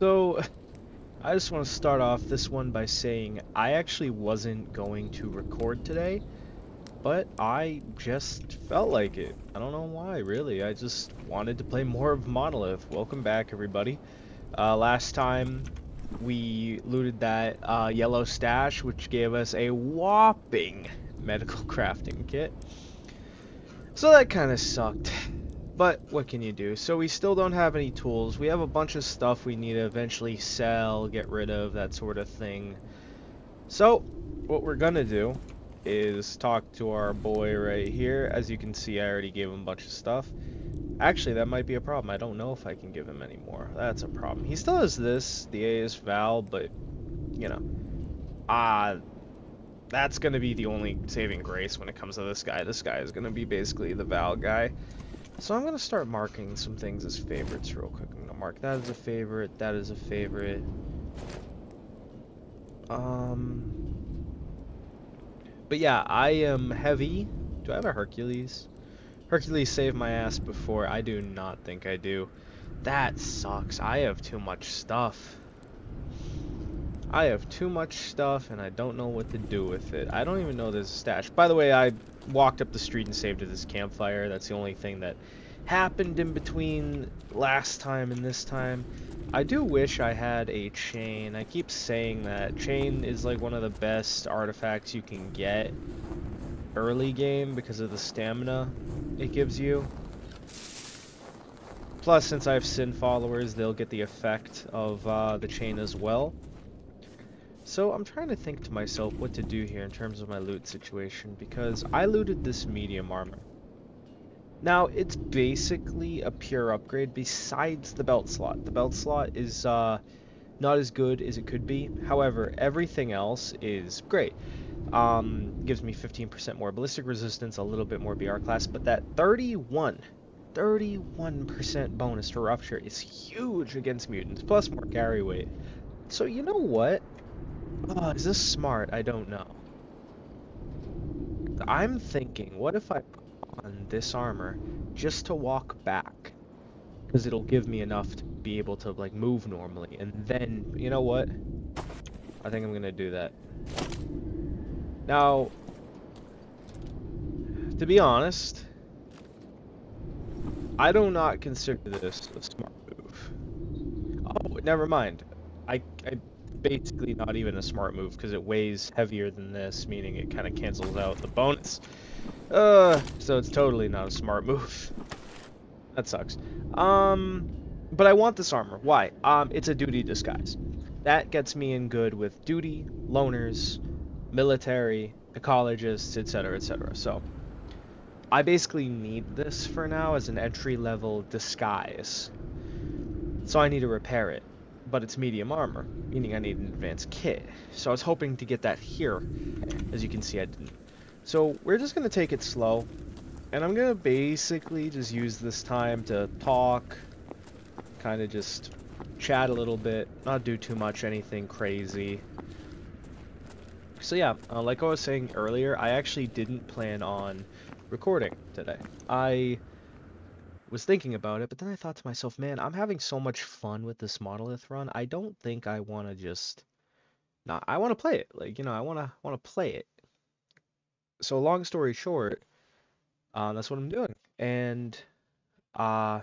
So, I just want to start off this one by saying I actually wasn't going to record today, but I just felt like it. I don't know why, really. I just wanted to play more of Monolith. Welcome back, everybody. Uh, last time we looted that uh, yellow stash, which gave us a whopping medical crafting kit. So that kind of sucked. But what can you do? So we still don't have any tools. We have a bunch of stuff we need to eventually sell, get rid of, that sort of thing. So what we're gonna do is talk to our boy right here. As you can see, I already gave him a bunch of stuff. Actually, that might be a problem. I don't know if I can give him any more. That's a problem. He still has this, the AS Val, but, you know. Ah, uh, that's going to be the only saving grace when it comes to this guy. This guy is going to be basically the Val guy. So I'm going to start marking some things as favorites real quick. I'm going to mark that as a favorite, that is a favorite. Um, but yeah, I am heavy. Do I have a Hercules? Hercules saved my ass before. I do not think I do. That sucks. I have too much stuff. I have too much stuff and I don't know what to do with it. I don't even know there's a stash. By the way, I walked up the street and saved at this campfire. That's the only thing that happened in between last time and this time. I do wish I had a chain. I keep saying that. Chain is like one of the best artifacts you can get early game because of the stamina it gives you. Plus, since I have Sin followers, they'll get the effect of uh, the chain as well. So I'm trying to think to myself what to do here in terms of my loot situation because I looted this medium armor. Now it's basically a pure upgrade besides the belt slot. The belt slot is uh, not as good as it could be. However, everything else is great. Um, gives me 15% more ballistic resistance, a little bit more BR class, but that 31, 31% bonus to rupture is huge against mutants, plus more carry weight. So you know what? Oh, is this smart? I don't know. I'm thinking, what if I put on this armor just to walk back? Because it'll give me enough to be able to, like, move normally. And then, you know what? I think I'm going to do that. Now, to be honest, I do not consider this a smart move. Oh, never mind. Basically not even a smart move because it weighs heavier than this, meaning it kind of cancels out the bonus. Uh, so it's totally not a smart move. That sucks. Um, but I want this armor. Why? Um, it's a duty disguise. That gets me in good with duty, loners, military, ecologists, etc., etc. So, I basically need this for now as an entry-level disguise. So I need to repair it but it's medium armor, meaning I need an advanced kit. So I was hoping to get that here. As you can see, I didn't. So we're just going to take it slow. And I'm going to basically just use this time to talk, kind of just chat a little bit, not do too much anything crazy. So yeah, uh, like I was saying earlier, I actually didn't plan on recording today. I was thinking about it, but then I thought to myself, man, I'm having so much fun with this monolith run. I don't think I want to just not I want to play it. Like, you know, I want to want to play it. So long story short, uh, that's what I'm doing. And uh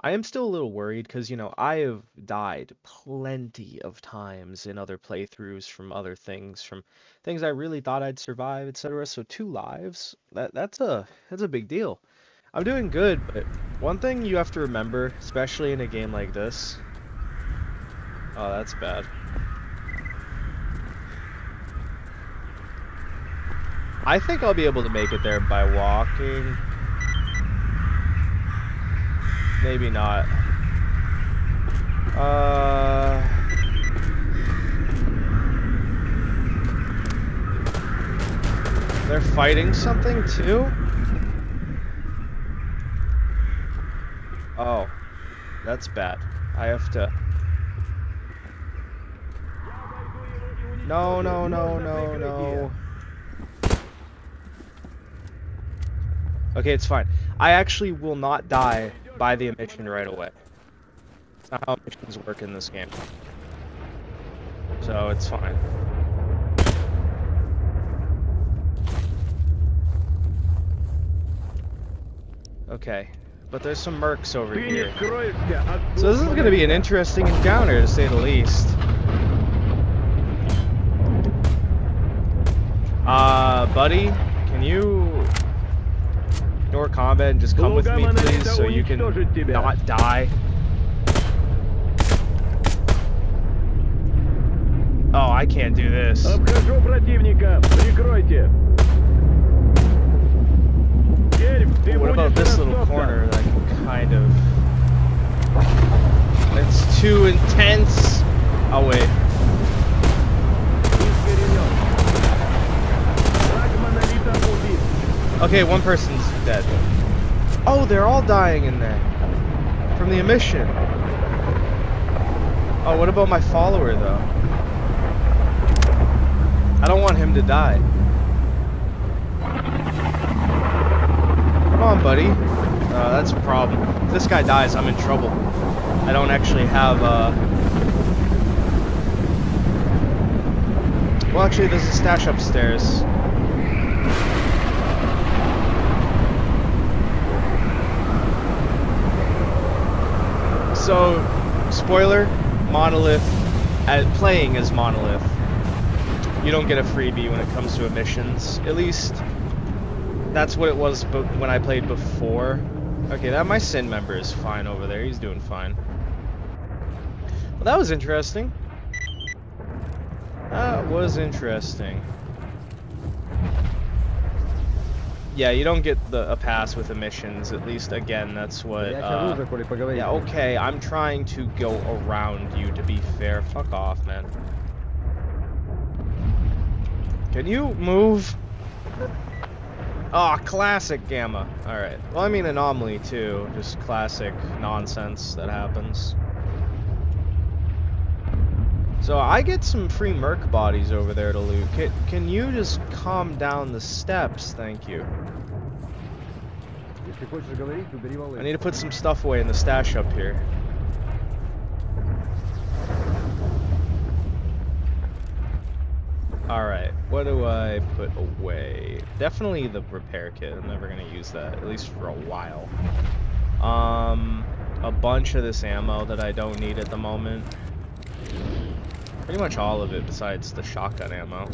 I am still a little worried because, you know, I have died plenty of times in other playthroughs from other things, from things I really thought I'd survive, etc. So two lives, that that's a that's a big deal. I'm doing good, but one thing you have to remember, especially in a game like this... Oh, that's bad. I think I'll be able to make it there by walking. Maybe not. Uh... They're fighting something too? Oh, that's bad. I have to... No, no, no, no, no. Okay, it's fine. I actually will not die by the emission right away. not how emissions work in this game. So it's fine. Okay, but there's some mercs over here. So this is going to be an interesting encounter, to say the least. Uh, buddy, can you ignore combat and just come with me, please, so you can not die? Oh, I can't do this. What about this little corner that I can kind of... It's too intense. I'll wait. Okay, one person's dead. Oh, they're all dying in there. From the emission. Oh, what about my follower, though? I don't want him to die. On, buddy. Uh, that's a problem. If this guy dies, I'm in trouble. I don't actually have, uh... Well, actually, there's a stash upstairs. So, spoiler, Monolith, at playing as Monolith, you don't get a freebie when it comes to emissions. At least, that's what it was when I played before. Okay, that my sin member is fine over there. He's doing fine. Well, that was interesting. That was interesting. Yeah, you don't get the, a pass with emissions. At least, again, that's what... Uh, yeah, okay, I'm trying to go around you, to be fair. Fuck off, man. Can you move? Ah, oh, classic Gamma. Alright. Well, I mean Anomaly, too. Just classic nonsense that happens. So I get some free merc bodies over there to loot. Can, can you just calm down the steps? Thank you. I need to put some stuff away in the stash up here. Alright, what do I put away? Definitely the repair kit. I'm never going to use that, at least for a while. Um, a bunch of this ammo that I don't need at the moment. Pretty much all of it besides the shotgun ammo.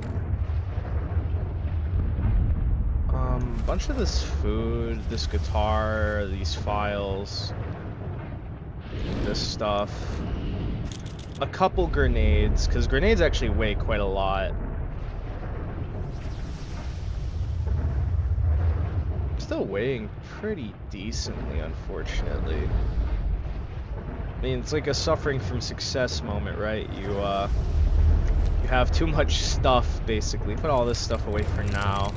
Um, a bunch of this food, this guitar, these files, this stuff. A couple grenades, because grenades actually weigh quite a lot. Still weighing pretty decently, unfortunately. I mean, it's like a suffering from success moment, right? You, uh, you have too much stuff, basically. Put all this stuff away for now.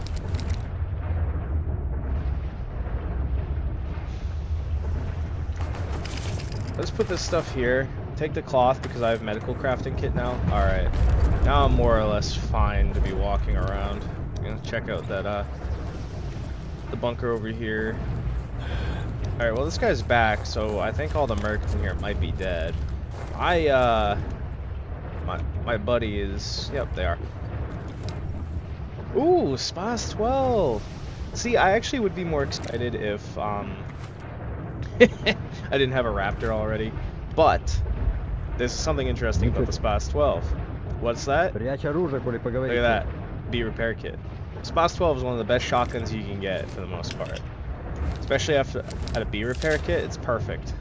Let's put this stuff here. Take the cloth because I have medical crafting kit now. Alright. Now I'm more or less fine to be walking around. I'm gonna check out that, uh, the bunker over here. Alright, well this guy's back, so I think all the mercs in here might be dead. I, uh... My, my buddy is... Yep, they are. Ooh, Spas 12! See, I actually would be more excited if, um... I didn't have a raptor already. But, there's something interesting about the Spas 12. What's that? Look at that. Be repair kit. Spas 12 is one of the best shotguns you can get for the most part. Especially after at a B repair kit, it's perfect.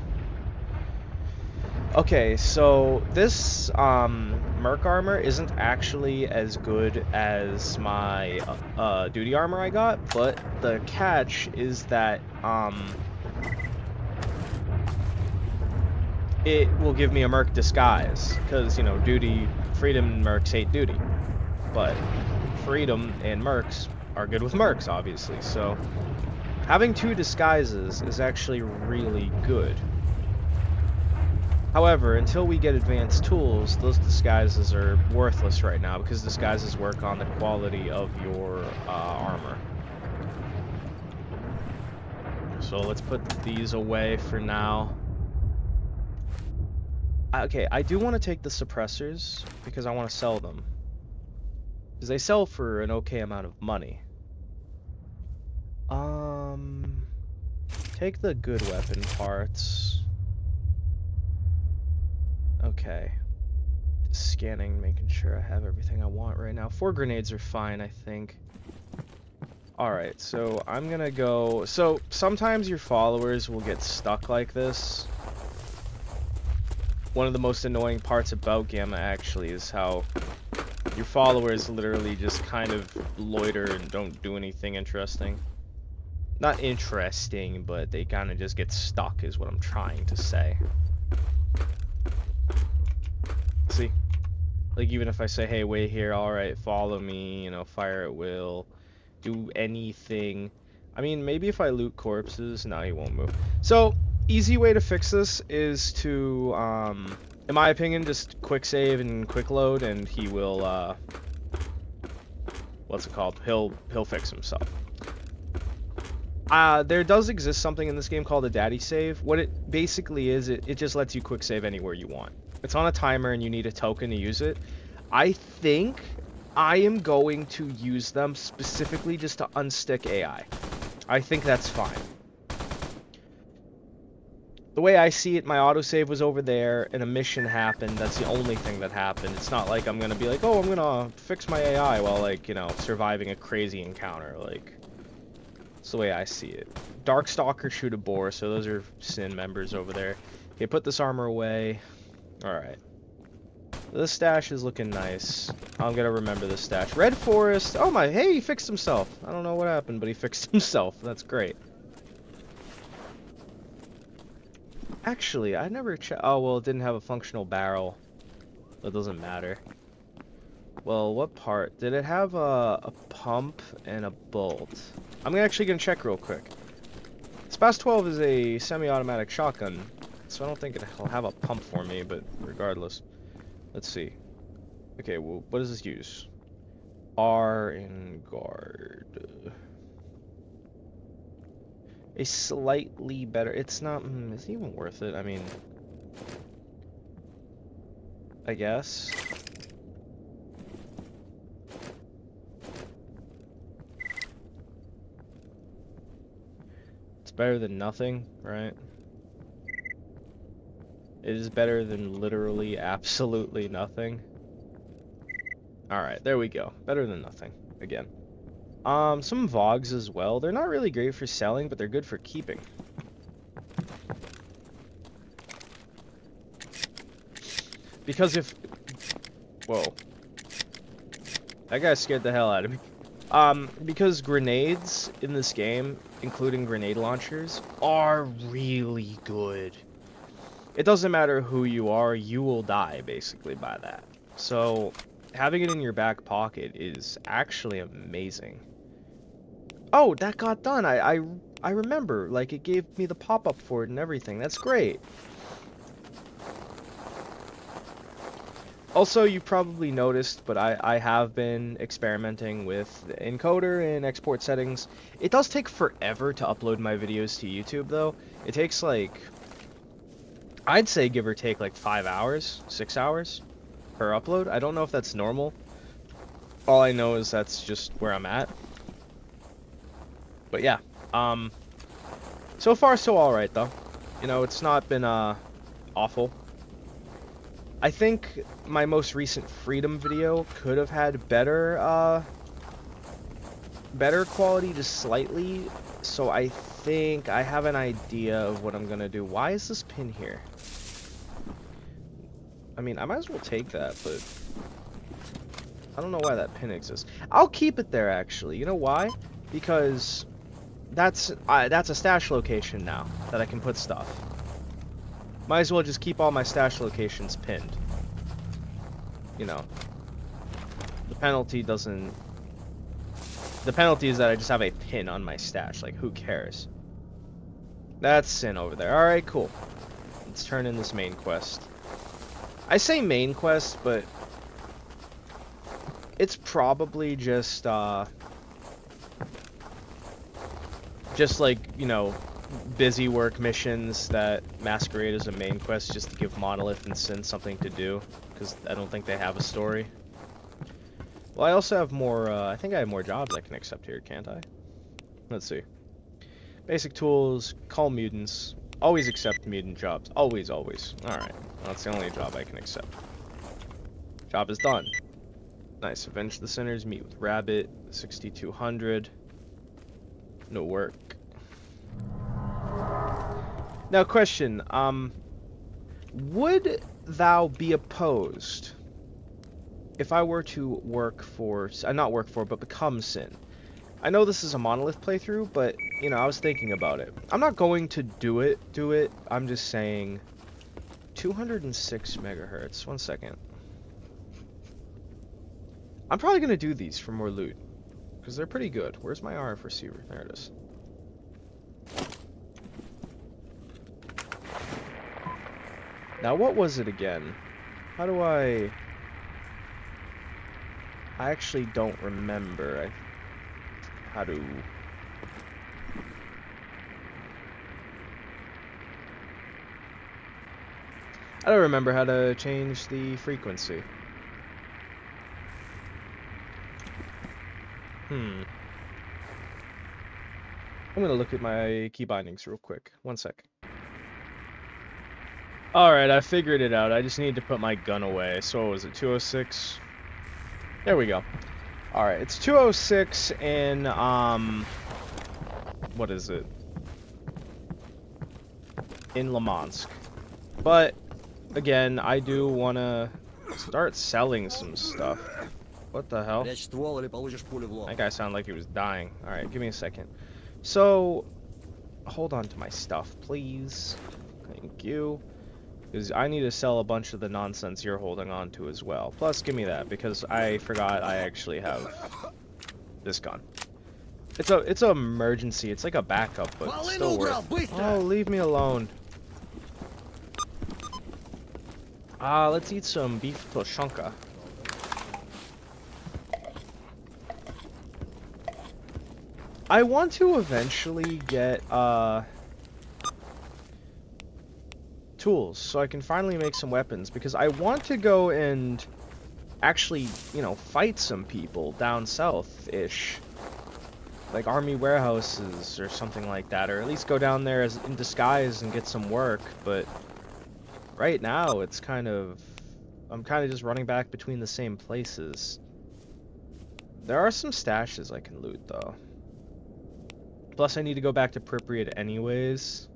Okay, so this um, Merc armor isn't actually as good as my uh, uh, duty armor I got, but the catch is that um, it will give me a Merc disguise, because, you know, duty, freedom Mercs hate duty. But freedom and Mercs are good with Mercs, obviously, so having two disguises is actually really good. However, until we get advanced tools, those disguises are worthless right now because disguises work on the quality of your uh, armor. So let's put these away for now. Okay, I do want to take the suppressors because I want to sell them. Because they sell for an okay amount of money. Um, take the good weapon parts. Okay. Scanning, making sure I have everything I want right now. Four grenades are fine, I think. Alright, so I'm gonna go... So, sometimes your followers will get stuck like this. One of the most annoying parts about Gamma, actually, is how your followers literally just kind of loiter and don't do anything interesting. Not interesting, but they kind of just get stuck, is what I'm trying to say. See? Like, even if I say, hey, wait here, alright, follow me, you know, fire at will, do anything. I mean, maybe if I loot corpses, no, he won't move. So, easy way to fix this is to, um, in my opinion, just quick save and quick load, and he will, uh, what's it called? He'll, he'll fix himself. Uh, there does exist something in this game called a daddy save. What it basically is, it, it just lets you quick save anywhere you want. It's on a timer and you need a token to use it. I think I am going to use them specifically just to unstick AI. I think that's fine. The way I see it, my autosave was over there and a mission happened. That's the only thing that happened. It's not like I'm going to be like, oh, I'm going to fix my AI while, like, you know, surviving a crazy encounter. Like, it's the way I see it. Darkstalker shoot a boar, so those are Sin members over there. Okay, put this armor away. Alright. This stash is looking nice. I'm gonna remember this stash. Red Forest. Oh my, hey, he fixed himself. I don't know what happened, but he fixed himself. That's great. Actually, I never checked. Oh, well, it didn't have a functional barrel. That doesn't matter. Well, what part? Did it have a, a pump and a bolt? I'm actually gonna check real quick. Spas 12 is a semi-automatic shotgun, so I don't think it'll have a pump for me, but regardless. Let's see. Okay, well, what does this use? R in guard. A slightly better. It's not. Mm, is it even worth it? I mean, I guess. It's better than nothing, right? It is better than literally absolutely nothing. Alright, there we go. Better than nothing. Again. Um, some Vogs as well. They're not really great for selling, but they're good for keeping. Because if... Whoa. That guy scared the hell out of me. Um, because grenades in this game, including grenade launchers, are really good. It doesn't matter who you are, you will die, basically, by that. So, having it in your back pocket is actually amazing. Oh, that got done. I, I, I remember. Like, it gave me the pop-up for it and everything. That's great. Also, you probably noticed, but I, I have been experimenting with encoder and export settings. It does take forever to upload my videos to YouTube, though. It takes, like... I'd say give or take, like, five hours, six hours per upload. I don't know if that's normal. All I know is that's just where I'm at. But yeah, um, so far so alright though. You know, it's not been, uh, awful. I think my most recent Freedom video could have had better, uh, better quality just slightly. So I think I have an idea of what I'm gonna do. Why is this pin here? I mean, I might as well take that, but I don't know why that pin exists. I'll keep it there, actually. You know why? Because that's uh, that's a stash location now that I can put stuff. Might as well just keep all my stash locations pinned. You know. The penalty doesn't... The penalty is that I just have a pin on my stash. Like, who cares? That's Sin over there. Alright, cool. Let's turn in this main quest. I say main quest, but... It's probably just, uh... Just like, you know, busy work missions that masquerade as a main quest just to give Monolith and Sin something to do, because I don't think they have a story. Well, I also have more, uh, I think I have more jobs I can accept here, can't I? Let's see. Basic tools, call mutants, always accept mutant jobs, always, always. Alright, that's the only job I can accept. Job is done. Nice, avenge the sinners, meet with Rabbit, 6200. No work. Now, question. Um, would thou be opposed if I were to work for, uh, not work for, but become Sin? I know this is a monolith playthrough, but you know, I was thinking about it. I'm not going to do it, do it. I'm just saying, 206 megahertz. One second. I'm probably gonna do these for more loot because they're pretty good. Where's my RF receiver? There it is. Now, what was it again? How do I... I actually don't remember. I... How to... I don't remember how to change the frequency. Hmm. I'm gonna look at my key bindings real quick. One sec. Alright, I figured it out. I just need to put my gun away. So was it, 206? There we go. Alright, it's 206 in, um... What is it? In Limansk. But, again, I do want to start selling some stuff. What the hell? That guy sounded like he was dying. Alright, give me a second. So, hold on to my stuff, please. Thank you. Because I need to sell a bunch of the nonsense you're holding on to as well. Plus, give me that, because I forgot I actually have this gun. It's a it's an emergency. It's like a backup, but still worth. Oh, leave me alone. Ah, uh, let's eat some beef tushonka. I want to eventually get, uh tools so I can finally make some weapons because I want to go and actually, you know, fight some people down south-ish. Like army warehouses or something like that, or at least go down there as in disguise and get some work, but right now it's kind of I'm kind of just running back between the same places. There are some stashes I can loot though. Plus I need to go back to Pripyat anyways.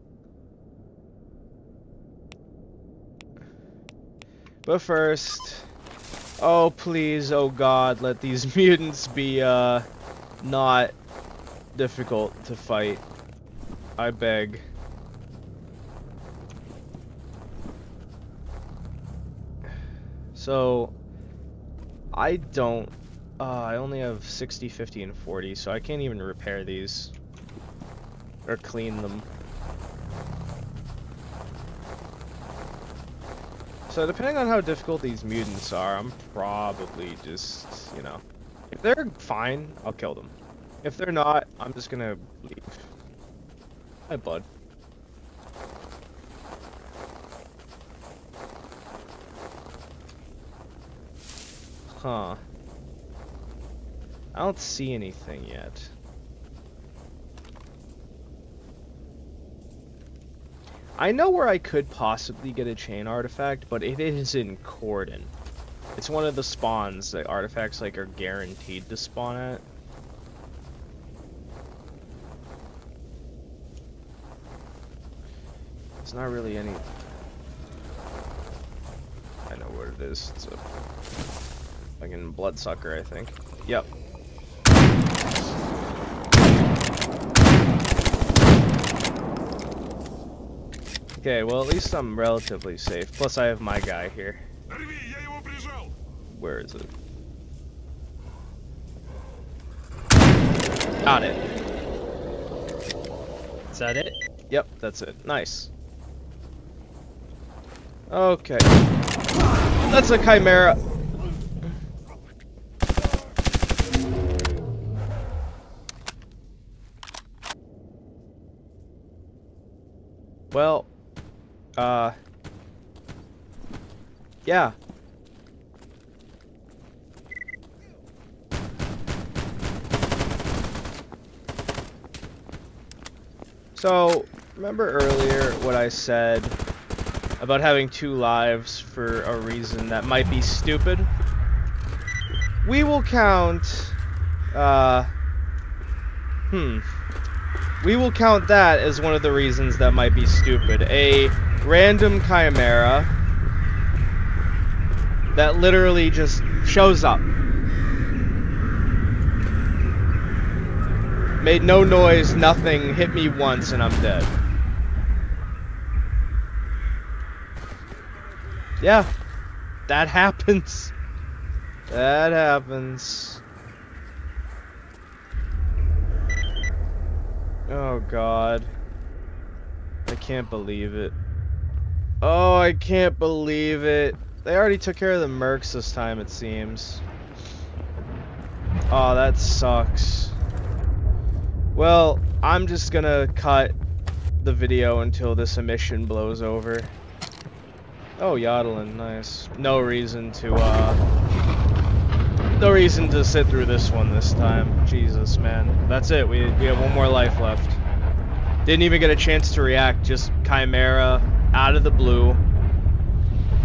But first, oh please, oh god, let these mutants be, uh, not difficult to fight. I beg. So, I don't, uh, I only have 60, 50, and 40, so I can't even repair these. Or clean them. So depending on how difficult these mutants are, I'm probably just, you know, if they're fine, I'll kill them. If they're not, I'm just gonna leave. Hi, bud. Huh. I don't see anything yet. I know where I could possibly get a chain artifact, but it is in Cordon. It's one of the spawns that artifacts like are guaranteed to spawn at. It's not really any... I know what it is. It's a fucking bloodsucker, I think. Yep, Okay, well at least I'm relatively safe. Plus I have my guy here. Where is it? Got it. Is that it? Yep, that's it. Nice. Okay. That's a chimera. Yeah. So, remember earlier what I said about having two lives for a reason that might be stupid? We will count, uh, hmm. We will count that as one of the reasons that might be stupid. A random chimera that literally just shows up. Made no noise, nothing, hit me once, and I'm dead. Yeah, that happens. That happens. Oh god. I can't believe it. Oh, I can't believe it. They already took care of the mercs this time, it seems. Oh, that sucks. Well, I'm just gonna cut the video until this emission blows over. Oh, yodeling, nice. No reason to, uh... No reason to sit through this one this time. Jesus, man. That's it, we, we have one more life left. Didn't even get a chance to react, just Chimera, out of the blue,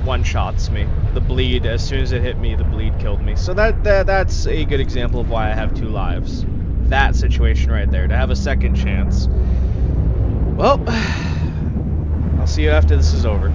one-shots me. The bleed, as soon as it hit me, the bleed killed me. So that, that that's a good example of why I have two lives. That situation right there, to have a second chance. Well, I'll see you after this is over.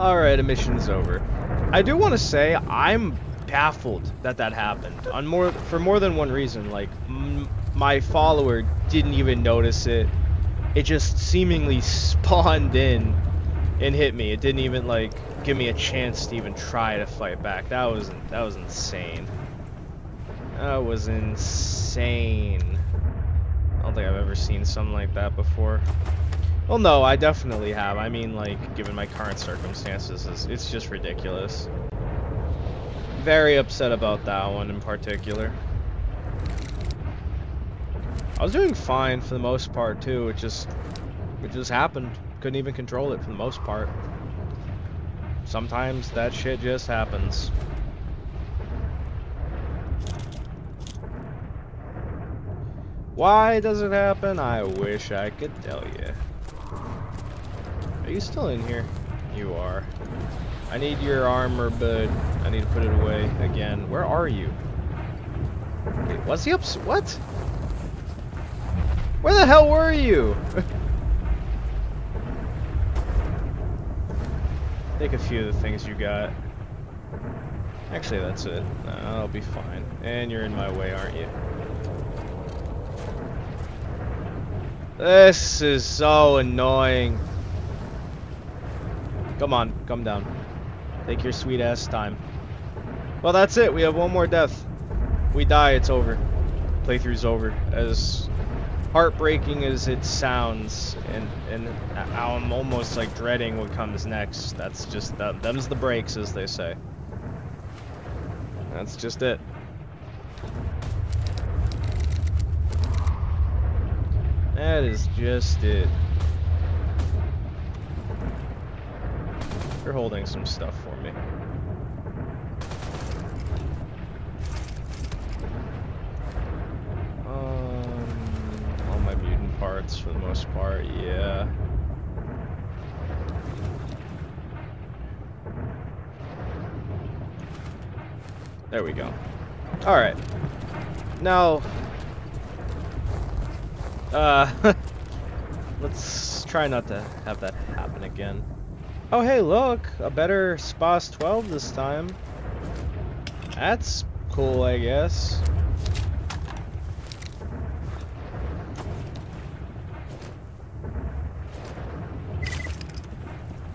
Alright, mission's over. I do want to say, I'm baffled that that happened. On more For more than one reason. Like, my follower didn't even notice it. It just seemingly spawned in and hit me. It didn't even, like, give me a chance to even try to fight back. That was, that was insane. That was insane. I don't think I've ever seen something like that before. Well, no, I definitely have. I mean, like, given my current circumstances, it's, it's just ridiculous. Very upset about that one in particular. I was doing fine for the most part, too. It just, it just happened. Couldn't even control it for the most part. Sometimes that shit just happens. Why does it happen? I wish I could tell you. Are you still in here? You are. I need your armor, but I need to put it away again. Where are you? Wait, what's the ups? What? Where the hell were you? Take a few of the things you got. Actually, that's it. No, I'll be fine. And you're in my way, aren't you? This is so annoying. Come on, come down. Take your sweet ass time. Well, that's it. We have one more death. We die, it's over. Playthrough's over. As heartbreaking as it sounds, and and I'm almost like dreading what comes next. That's just that. Them's the breaks, as they say. That's just it. That is just it. You're holding some stuff for me. Um, all my mutant parts for the most part, yeah. There we go. Alright. Now, uh, let's try not to have that happen again. Oh hey look! A better SPAS 12 this time. That's cool, I guess.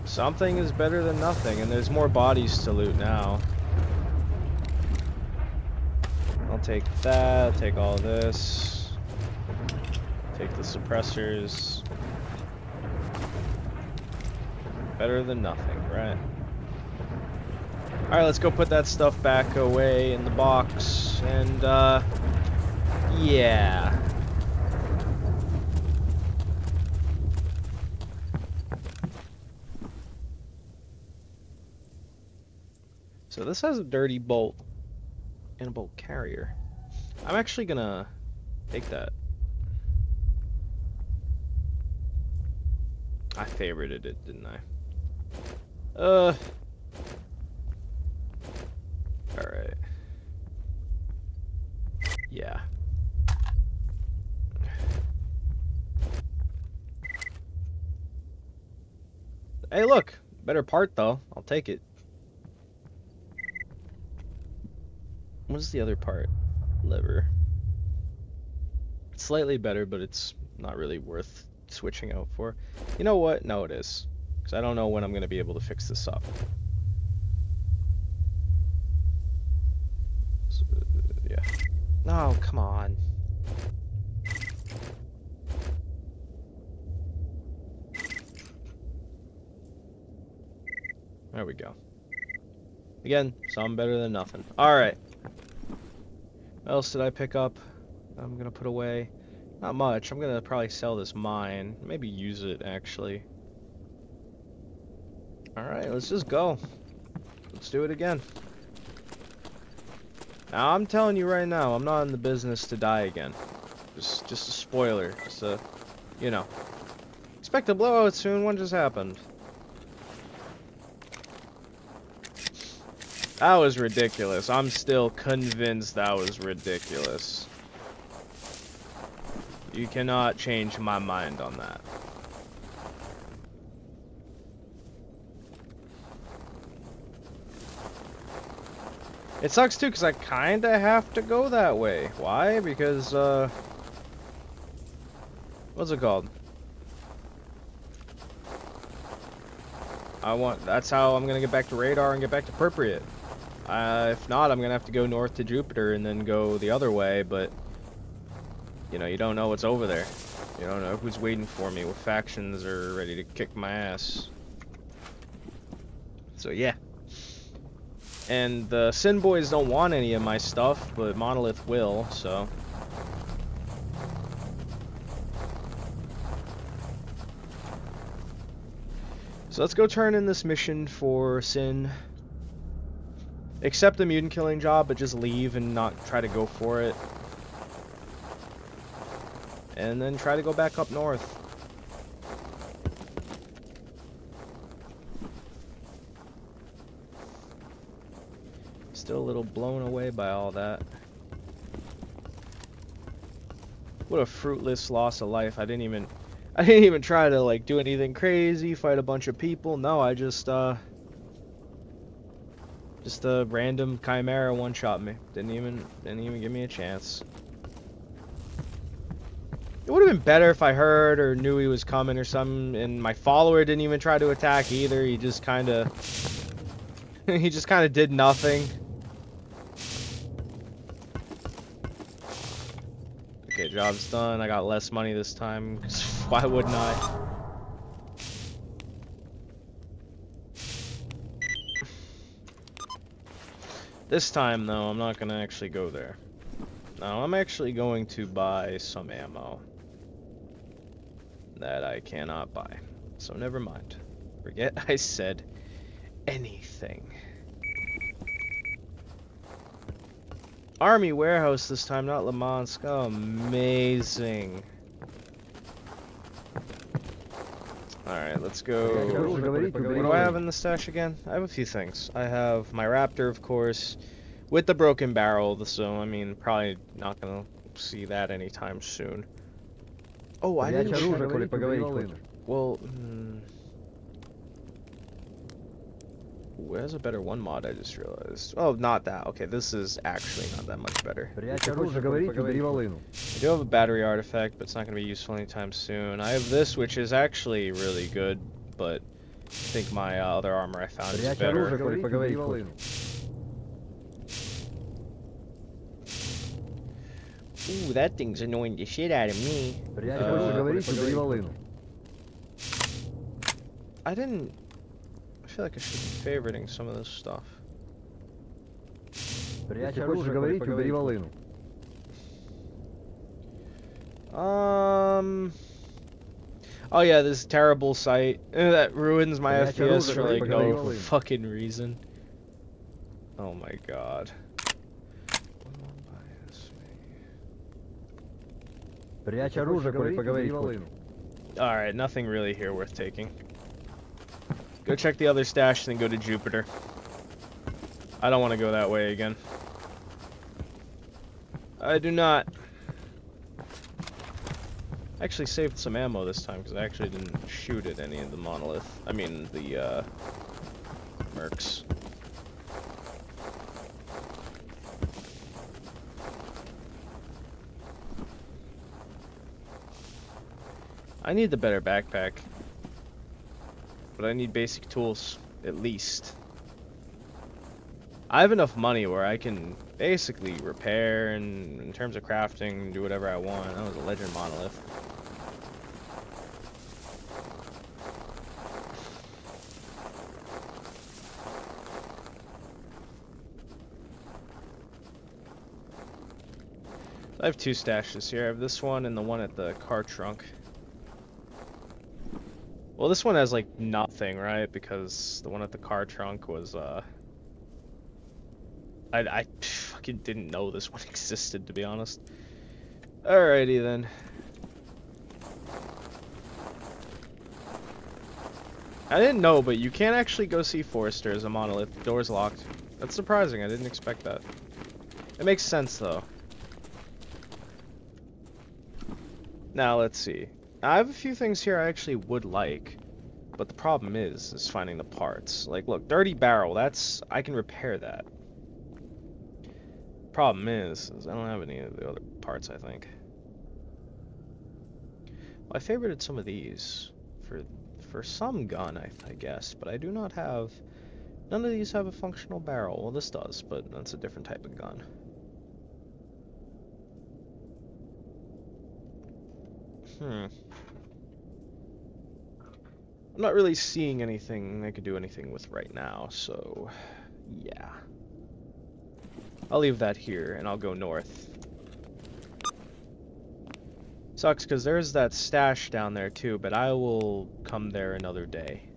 Something is better than nothing, and there's more bodies to loot now. I'll take that, I'll take all this. Take the suppressors. Better than nothing, right? Alright, let's go put that stuff back away in the box, and, uh, yeah. So this has a dirty bolt and a bolt carrier. I'm actually gonna take that. I favorited it, didn't I? Uh. Alright. Yeah. Hey, look! Better part, though. I'll take it. What is the other part? Lever. It's slightly better, but it's not really worth switching out for. You know what? No, it is. Because I don't know when I'm going to be able to fix this up. So, uh, yeah. No, oh, come on. There we go. Again, some better than nothing. Alright. What else did I pick up? I'm gonna put away. Not much. I'm gonna probably sell this mine. Maybe use it, actually. Alright, let's just go. Let's do it again. Now, I'm telling you right now, I'm not in the business to die again. Just, just a spoiler. Just a, you know. Expect a blowout soon. What just happened? That was ridiculous. I'm still convinced that was ridiculous. You cannot change my mind on that. It sucks too, because I kind of have to go that way. Why? Because, uh... What's it called? I want... That's how I'm going to get back to radar and get back to Pripyat. Uh, if not, I'm gonna have to go north to Jupiter and then go the other way, but... You know, you don't know what's over there. You don't know who's waiting for me, what factions are ready to kick my ass. So yeah. And the Sin Boys don't want any of my stuff, but Monolith will, so... So let's go turn in this mission for Sin accept the mutant killing job, but just leave and not try to go for it. And then try to go back up north. Still a little blown away by all that. What a fruitless loss of life. I didn't even I didn't even try to like do anything crazy, fight a bunch of people. No, I just uh just a random chimera one-shot me. Didn't even didn't even give me a chance. It would have been better if I heard or knew he was coming or something, and my follower didn't even try to attack either. He just kind of... he just kind of did nothing. Job's done. I got less money this time, why wouldn't I? This time, though, I'm not going to actually go there. Now, I'm actually going to buy some ammo that I cannot buy. So never mind. Forget I said anything. Army warehouse this time, not Le Oh, amazing. Alright, let's go. What do I have in the stash again? I have a few things. I have my Raptor, of course, with the broken barrel, so I mean, probably not gonna see that anytime soon. Oh, I didn't. Well, mm, Where's a better one mod I just realized? Oh, not that. Okay, this is actually not that much better. I do have a battery artifact, but it's not going to be useful anytime soon. I have this, which is actually really good, but I think my uh, other armor I found is better. Ooh, that thing's annoying the shit out of me. Uh, I didn't I feel like I should be favoriting some of this stuff. Проверять Если оружие, хочешь говорить, говорить, убери поговорить. волыну. Um. Oh yeah, this terrible site uh, that ruins my Проверять FPS оружие, for говорить, like поговорить no волыну. fucking reason. Oh my god. Проверять Если оружие, хочешь говорить, говорить, поговорить убери хочешь. волыну. Alright, nothing really here worth taking. Go check the other stash and then go to Jupiter. I don't want to go that way again. I do not. I actually saved some ammo this time because I actually didn't shoot at any of the monolith. I mean, the, uh, mercs. I need the better backpack. But I need basic tools, at least. I have enough money where I can basically repair and in terms of crafting, do whatever I want. That was a legend monolith. I have two stashes here. I have this one and the one at the car trunk. Well, this one has like nothing, right? Because the one at the car trunk was uh I I fucking didn't know this one existed to be honest. Alrighty then. I didn't know, but you can't actually go see Forester as a monolith. The door's locked. That's surprising. I didn't expect that. It makes sense though. Now let's see. I have a few things here I actually would like, but the problem is, is finding the parts. Like, look, dirty barrel. That's I can repair that. Problem is, is I don't have any of the other parts. I think. Well, I favorited some of these for for some gun, I, I guess, but I do not have. None of these have a functional barrel. Well, this does, but that's a different type of gun. Hmm. I'm not really seeing anything I could do anything with right now, so yeah. I'll leave that here and I'll go north. Sucks because there's that stash down there too, but I will come there another day.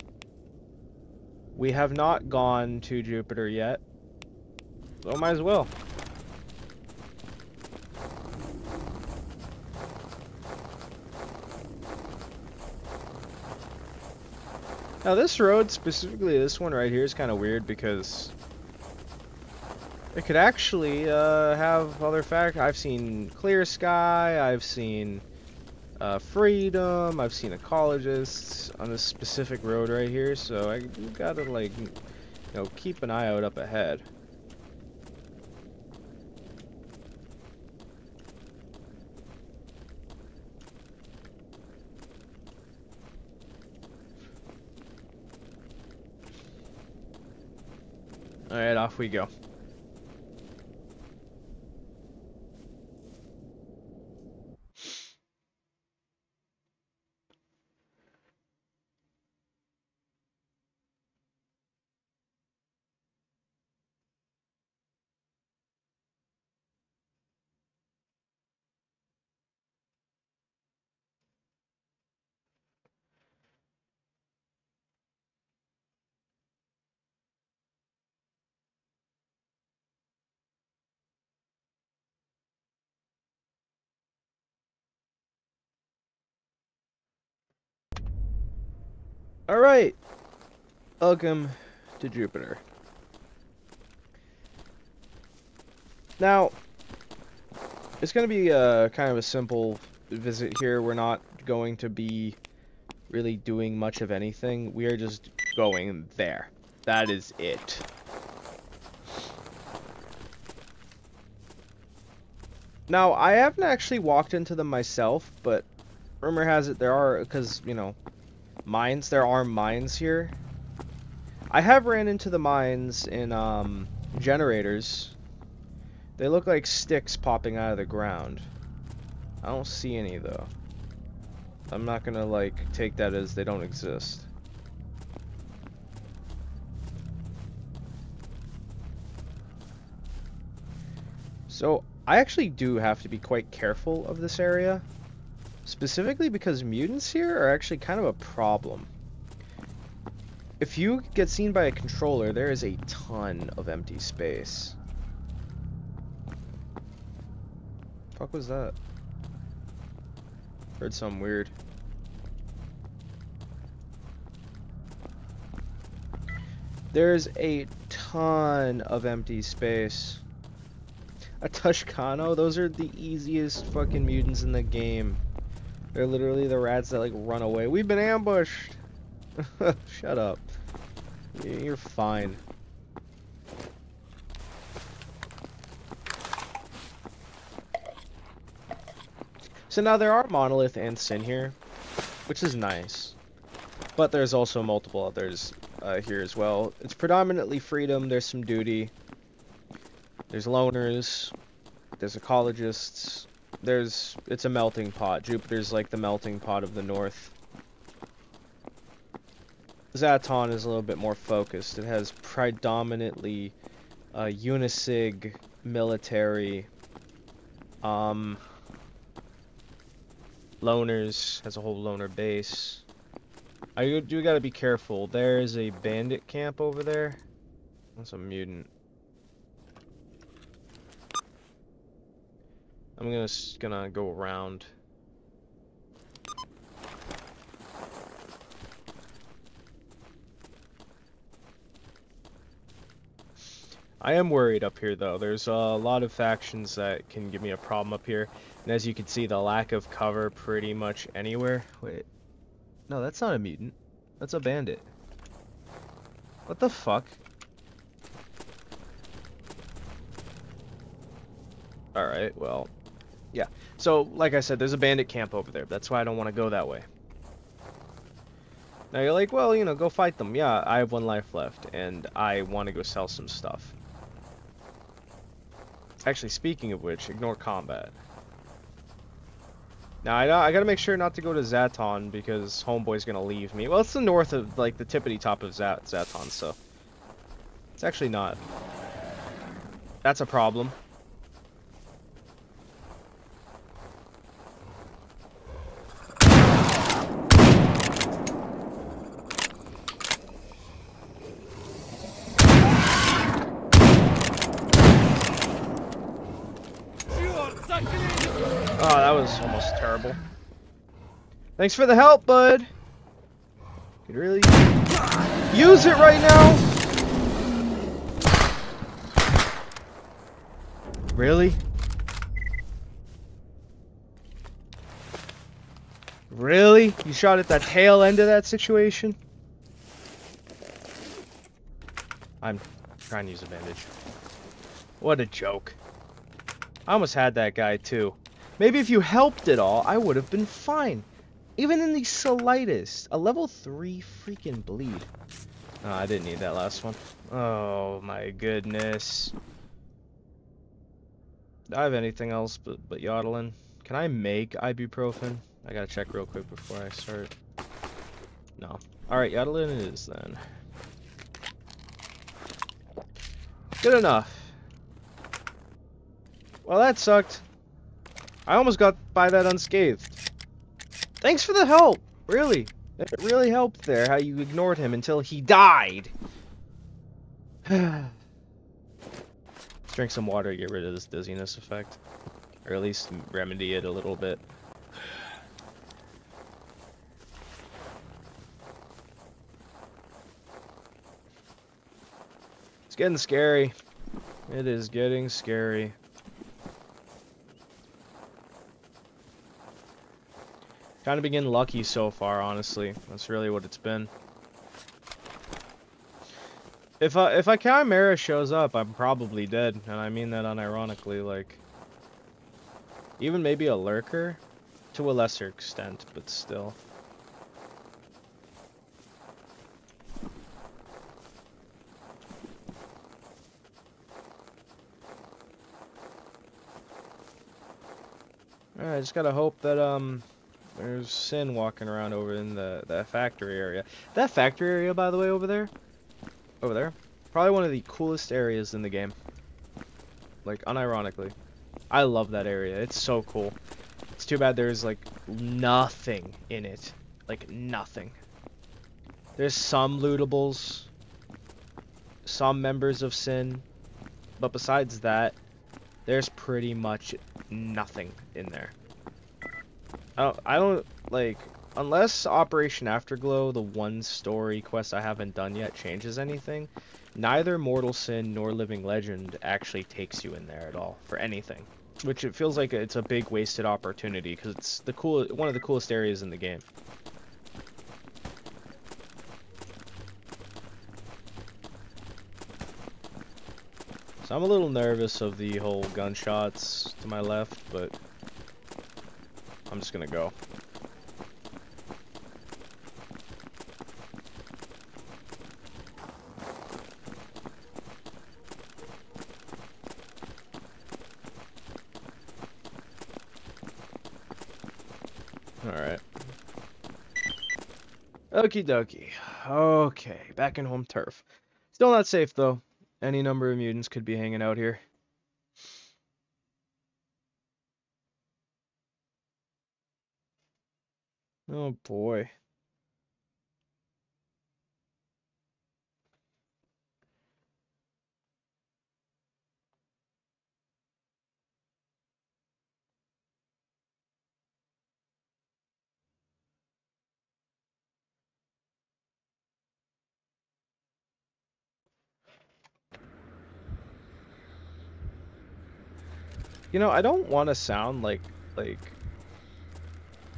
We have not gone to Jupiter yet, so might as well. Now this road, specifically this one right here, is kind of weird because it could actually uh, have other fact. I've seen Clear Sky, I've seen uh, Freedom, I've seen Ecologists on this specific road right here, so I gotta like, you know, keep an eye out up ahead. Alright, off we go. Alright. Welcome to Jupiter. Now, it's going to be a kind of a simple visit here. We're not going to be really doing much of anything. We are just going there. That is it. Now, I haven't actually walked into them myself, but rumor has it there are, because, you know, mines, there are mines here. I have ran into the mines in, um, generators. They look like sticks popping out of the ground. I don't see any, though. I'm not gonna, like, take that as they don't exist. So, I actually do have to be quite careful of this area. Specifically because mutants here are actually kind of a problem. If you get seen by a controller, there is a ton of empty space. Fuck was that? Heard something weird. There's a ton of empty space. A Tushkano? Those are the easiest fucking mutants in the game. They're literally the rats that like run away. We've been ambushed! Shut up. You're fine. So now there are Monolith and Sin here, which is nice. But there's also multiple others uh, here as well. It's predominantly freedom, there's some duty. There's loners, there's ecologists, there's, it's a melting pot. Jupiter's like the melting pot of the north. Zaton is a little bit more focused. It has predominantly UNISG military um, loners, has a whole loner base. I do gotta be careful. There is a bandit camp over there. That's a mutant. I'm gonna gonna go around. I am worried up here though. There's a lot of factions that can give me a problem up here. And as you can see, the lack of cover pretty much anywhere. Wait. No, that's not a mutant. That's a bandit. What the fuck? Alright, well. Yeah. So, like I said, there's a bandit camp over there. That's why I don't want to go that way. Now you're like, well, you know, go fight them. Yeah, I have one life left, and I want to go sell some stuff. Actually, speaking of which, ignore combat. Now, I, I gotta make sure not to go to Zaton, because Homeboy's gonna leave me. Well, it's the north of, like, the tippity top of Zat Zaton, so... It's actually not. That's a problem. Oh, that was almost terrible. Thanks for the help, bud. Could really use it right now. Really? Really? You shot at the tail end of that situation? I'm trying to use a bandage. What a joke. I almost had that guy too. Maybe if you helped at all, I would have been fine. Even in the slightest. A level 3 freaking bleed. Oh, I didn't need that last one. Oh my goodness. Do I have anything else but, but Yadulin? Can I make ibuprofen? I gotta check real quick before I start. No. Alright, Yadulin it is then. Good enough. Well, that sucked. I almost got by that unscathed. Thanks for the help, really. It really helped there, how you ignored him until he died. Let's drink some water to get rid of this dizziness effect. Or at least remedy it a little bit. It's getting scary. It is getting scary. Kind of been getting lucky so far, honestly. That's really what it's been. If a if a chimera shows up, I'm probably dead, and I mean that unironically. Like, even maybe a lurker, to a lesser extent, but still. Alright, I just gotta hope that, um, there's Sin walking around over in the, that factory area. That factory area, by the way, over there, over there, probably one of the coolest areas in the game. Like, unironically. I love that area. It's so cool. It's too bad there's, like, nothing in it. Like, nothing. There's some lootables, some members of Sin, but besides that, there's pretty much nothing in there. I don't, I don't, like, unless Operation Afterglow, the one story quest I haven't done yet, changes anything, neither Mortal Sin nor Living Legend actually takes you in there at all for anything. Which it feels like it's a big wasted opportunity because it's the cool, one of the coolest areas in the game. So I'm a little nervous of the whole gunshots to my left, but I'm just gonna go. Alright. Okie dokie. Okay, back in home turf. Still not safe though. Any number of mutants could be hanging out here. Oh boy. You know, I don't want to sound like like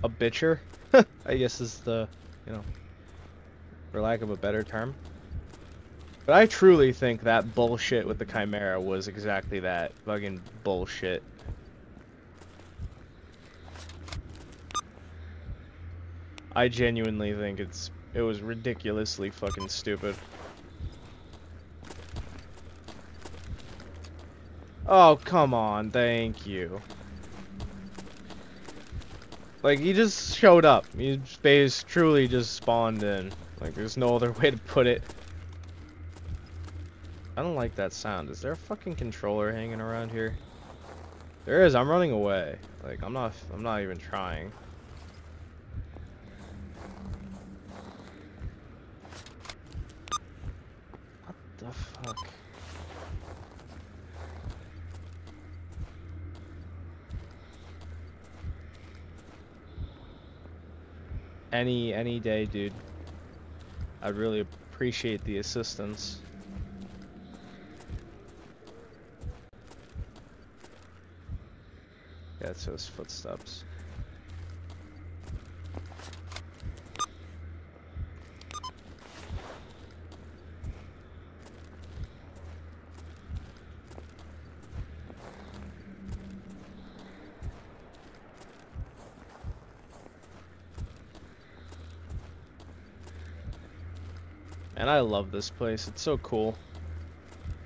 a bitcher. I guess is the, you know, for lack of a better term. But I truly think that bullshit with the Chimera was exactly that. Fucking bullshit. I genuinely think it's it was ridiculously fucking stupid. Oh, come on, thank you. Like, he just showed up. He space truly just spawned in. Like, there's no other way to put it. I don't like that sound. Is there a fucking controller hanging around here? There is. I'm running away. Like, I'm not, I'm not even trying. What the fuck? Any, any day, dude. I'd really appreciate the assistance. Yeah, it's those footsteps. Love this place. It's so cool.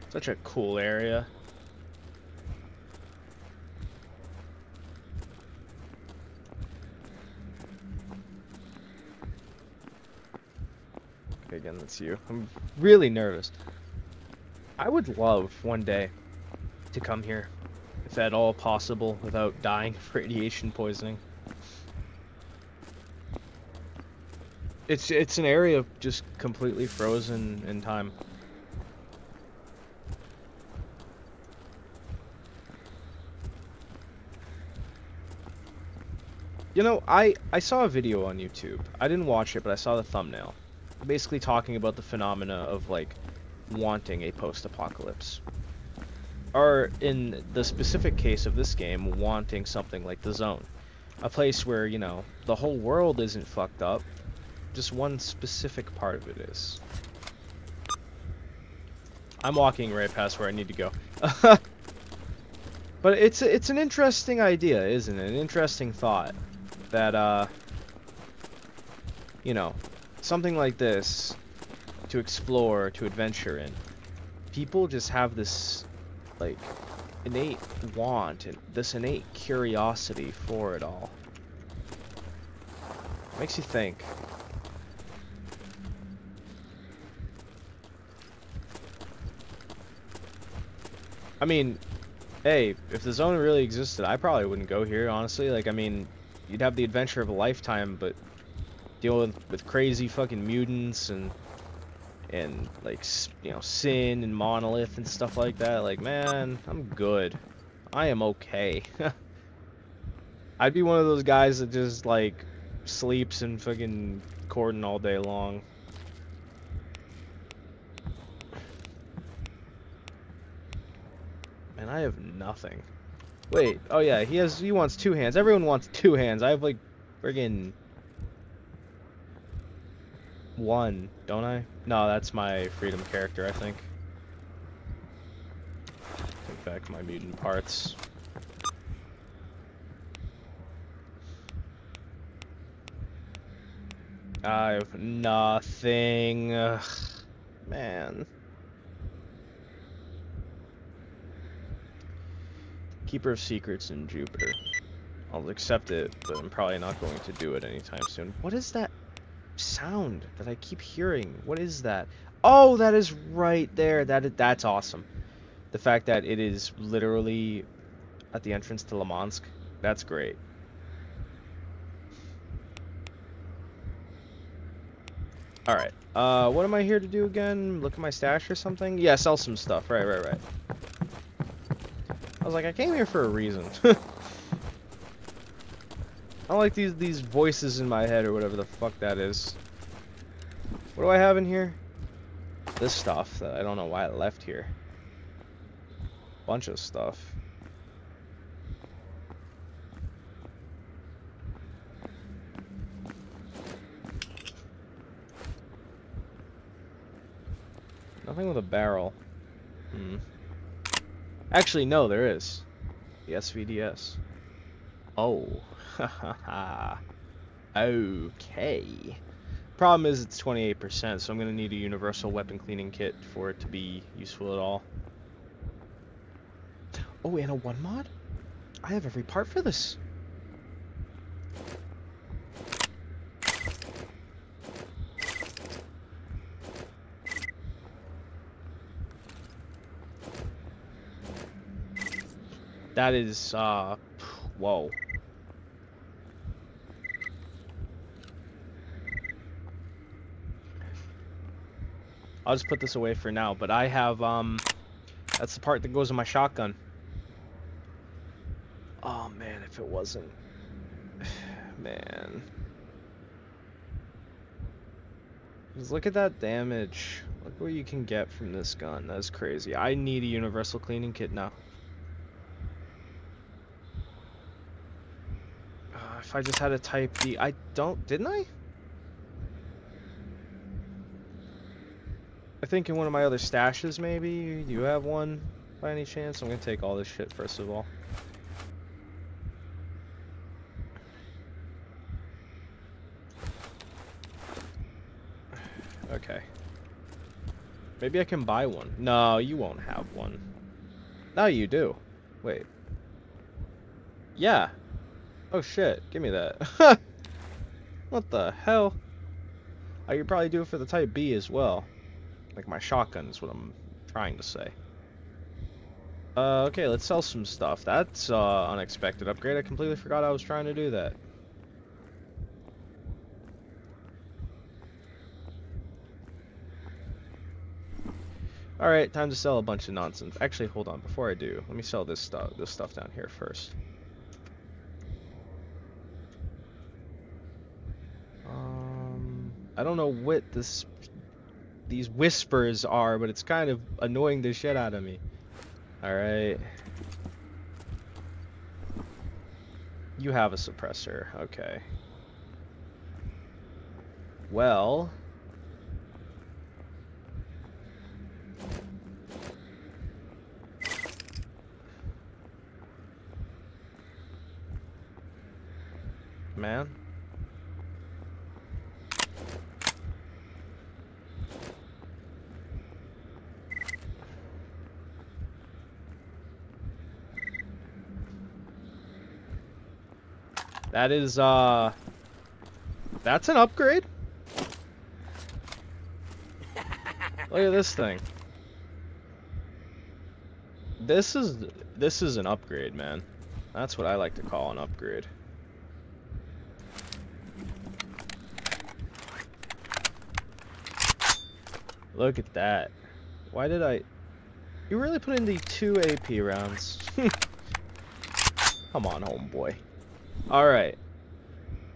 Such a cool area. Okay, again, that's you. I'm really nervous. I would love one day to come here, if at all possible, without dying of radiation poisoning. It's it's an area just completely frozen in time. You know, I I saw a video on YouTube. I didn't watch it, but I saw the thumbnail. Basically talking about the phenomena of like wanting a post-apocalypse. Or in the specific case of this game, wanting something like the zone. A place where, you know, the whole world isn't fucked up, just one specific part of it is. I'm walking right past where I need to go. but it's it's an interesting idea, isn't it? An interesting thought that uh you know, something like this to explore, to adventure in. People just have this like innate want and this innate curiosity for it all. Makes you think. I mean, hey, if the zone really existed, I probably wouldn't go here, honestly. Like, I mean, you'd have the adventure of a lifetime, but dealing with, with crazy fucking mutants and and like you know sin and monolith and stuff like that like man i'm good. I am okay. I'd be one of those guys that just like sleeps and fucking cordon all day long man i have nothing wait oh yeah he has he wants two hands everyone wants two hands i have like friggin one, don't I? No, that's my freedom character, I think. Take back my mutant parts. I have nothing. Ugh, man. Keeper of Secrets in Jupiter. I'll accept it, but I'm probably not going to do it anytime soon. What is that sound that I keep hearing? What is that? Oh, that is right there. That that's awesome. The fact that it is literally at the entrance to Limansk. That's great. All right. Uh, what am I here to do again? Look at my stash or something? Yeah, sell some stuff. Right, right, right. I was like, I came here for a reason. I don't like these these voices in my head or whatever the fuck that is. What do I have in here? This stuff that I don't know why I left here. Bunch of stuff. Nothing with a barrel. Hmm. Actually, no, there is. The SVDS. Oh. okay. Problem is it's 28%, so I'm going to need a universal weapon cleaning kit for it to be useful at all. Oh, and a one mod? I have every part for this. That is, uh, whoa. I'll just put this away for now, but I have, um, that's the part that goes in my shotgun. Oh, man, if it wasn't, man. Just look at that damage. Look what you can get from this gun. That's crazy. I need a universal cleaning kit now. Uh, I just had to type the... I don't, didn't I? I think in one of my other stashes, maybe? You have one by any chance? I'm gonna take all this shit first of all. Okay. Maybe I can buy one. No, you won't have one. No, you do. Wait. Yeah. Oh shit, give me that. what the hell? I could probably do it for the Type B as well. Like my shotgun is what I'm trying to say. Uh, okay, let's sell some stuff. That's uh, unexpected upgrade. I completely forgot I was trying to do that. Alright, time to sell a bunch of nonsense. Actually, hold on. Before I do, let me sell this stuff, this stuff down here first. I don't know what this these whispers are, but it's kind of annoying the shit out of me. Alright. You have a suppressor, okay. Well... Man? That is, uh... That's an upgrade? Look at this thing. This is, this is an upgrade, man. That's what I like to call an upgrade. Look at that. Why did I... You really put in the two AP rounds. Come on, homeboy. Alright.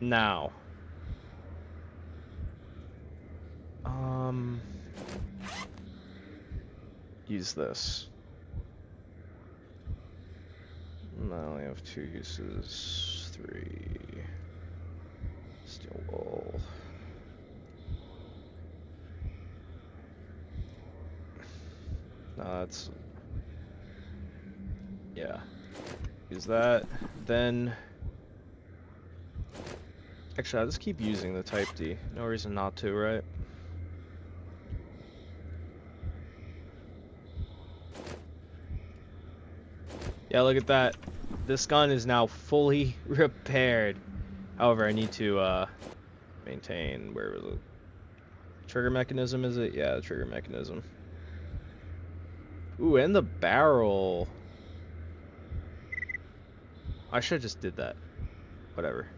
Now. Um... Use this. I only have two uses. Three. Steel wool. That's... Yeah. Use that. Then... Actually, I'll just keep using the Type D. No reason not to, right? Yeah, look at that. This gun is now fully repaired. However, I need to uh, maintain, where was it? Trigger mechanism, is it? Yeah, trigger mechanism. Ooh, and the barrel. I should have just did that. Whatever.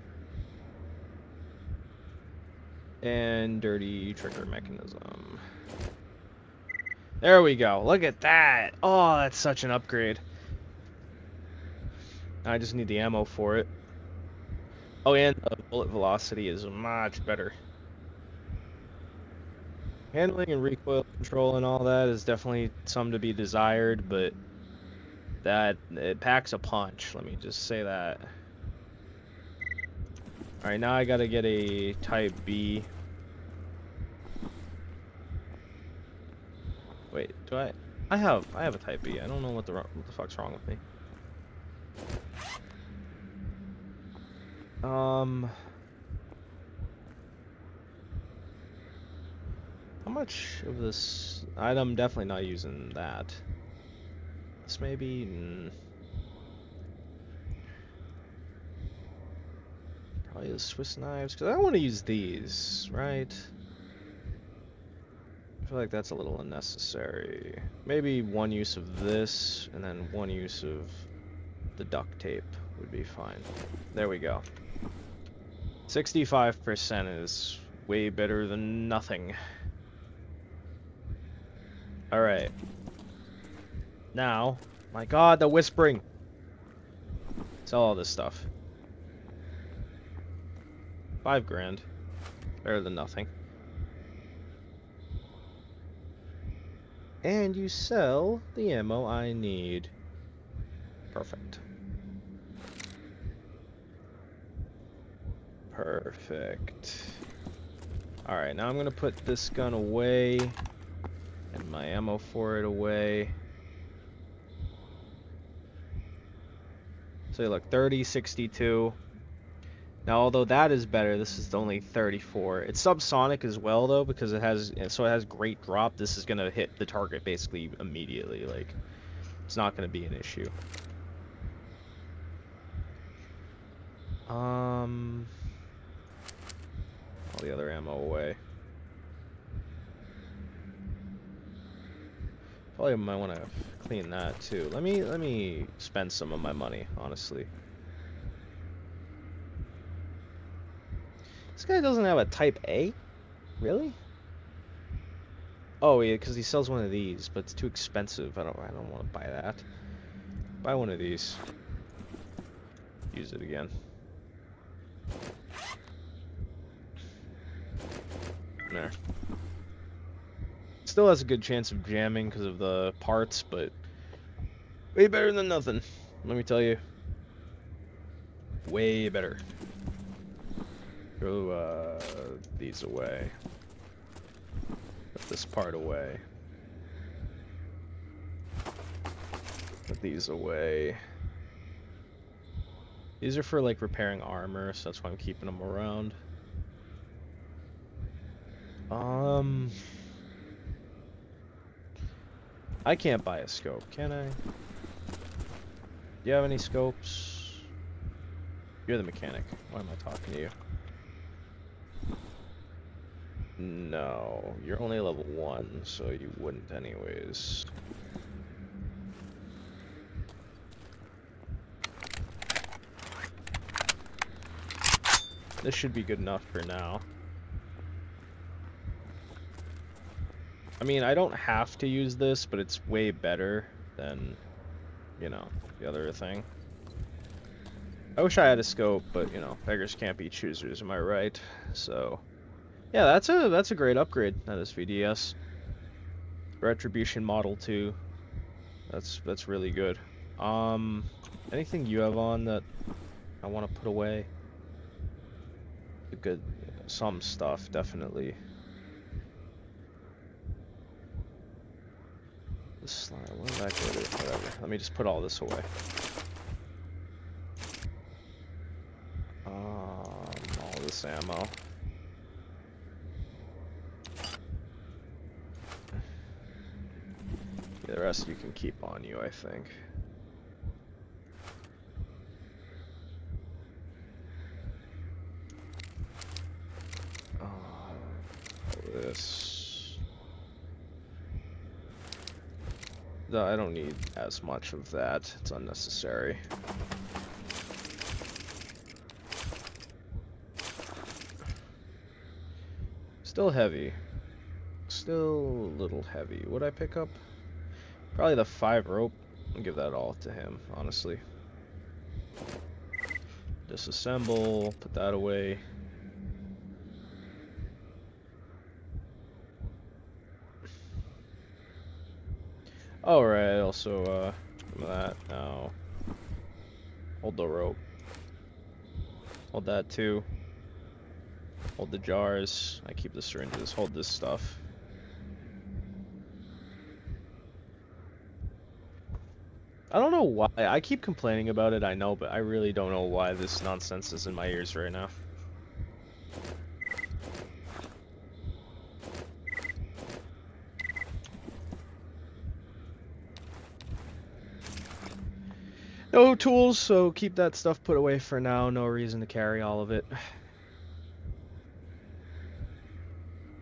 And dirty trigger mechanism. There we go. Look at that. Oh, that's such an upgrade. I just need the ammo for it. Oh, and the bullet velocity is much better. Handling and recoil control and all that is definitely some to be desired, but that it packs a punch. Let me just say that. All right, now I gotta get a Type B. Wait, do I? I have I have a Type B. I don't know what the what the fuck's wrong with me. Um. How much of this item? Definitely not using that. This maybe. Mm, probably the Swiss knives, because I want to use these, right? I feel like that's a little unnecessary. Maybe one use of this, and then one use of the duct tape would be fine. There we go. 65% is way better than nothing. Alright. Now, my god, the whispering. Sell all this stuff. Five grand. Better than nothing. And you sell the ammo I need. Perfect. Perfect. Alright, now I'm gonna put this gun away and my ammo for it away. So look, 30, 62. Now, although that is better, this is only 34. It's subsonic as well, though, because it has so it has great drop. This is gonna hit the target basically immediately. Like, it's not gonna be an issue. Um, all the other ammo away. Probably might want to clean that too. Let me let me spend some of my money, honestly. This guy doesn't have a Type A, really? Oh yeah, because he sells one of these, but it's too expensive. I don't I don't want to buy that. Buy one of these. Use it again. There. Still has a good chance of jamming because of the parts, but way better than nothing. Let me tell you. Way better. Throw uh, these away. Put this part away. Put these away. These are for like repairing armor, so that's why I'm keeping them around. Um, I can't buy a scope, can I? Do you have any scopes? You're the mechanic. Why am I talking to you? No, you're only level one, so you wouldn't anyways. This should be good enough for now. I mean, I don't have to use this, but it's way better than, you know, the other thing. I wish I had a scope, but, you know, beggars can't be choosers, am I right? So, yeah, that's a that's a great upgrade on this VDS. Retribution Model 2. That's that's really good. Um, anything you have on that I want to put away? Good, some stuff, definitely. This slide, I go to? Whatever. Let me just put all this away. Um, all this ammo. Yeah, the rest you can keep on you, I think. Uh, this. No, I don't need as much of that. It's unnecessary. Still heavy. Still a little heavy. Would I pick up? Probably the five rope. I'll give that all to him, honestly. Disassemble, put that away. Alright, also, uh, that now. Hold the rope. Hold that too. Hold the jars. I keep the syringes. Hold this stuff. I don't know why. I keep complaining about it, I know, but I really don't know why this nonsense is in my ears right now. No tools, so keep that stuff put away for now. No reason to carry all of it.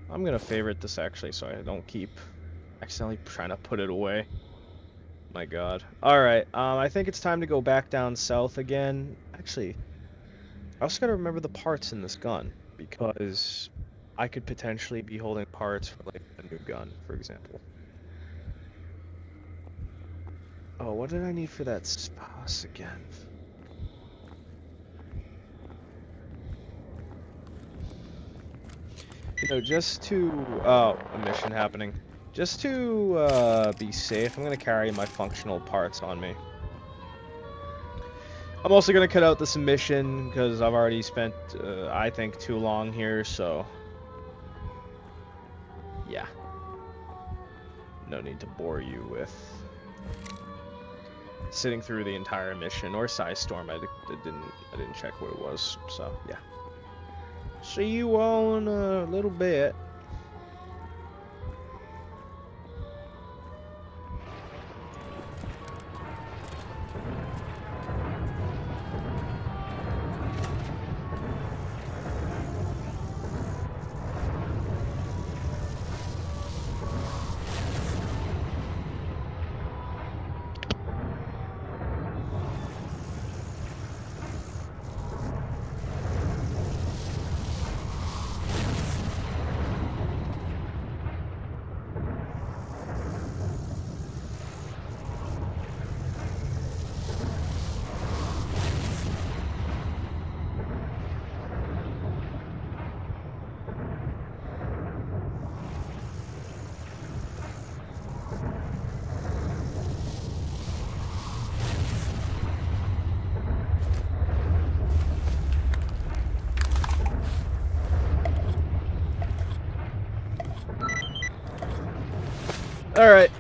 I'm gonna favorite this actually so I don't keep accidentally trying to put it away. My god. Alright, um, I think it's time to go back down south again. Actually, I also gotta remember the parts in this gun, because I could potentially be holding parts for, like, a new gun, for example. Oh, what did I need for that spouse again? You know, just to... Oh, a mission happening. Just to uh, be safe, I'm going to carry my functional parts on me. I'm also going to cut out this mission because I've already spent, uh, I think, too long here, so... Yeah. No need to bore you with sitting through the entire mission or Psi-Storm. I, I didn't I didn't check what it was, so yeah. See you all in a little bit.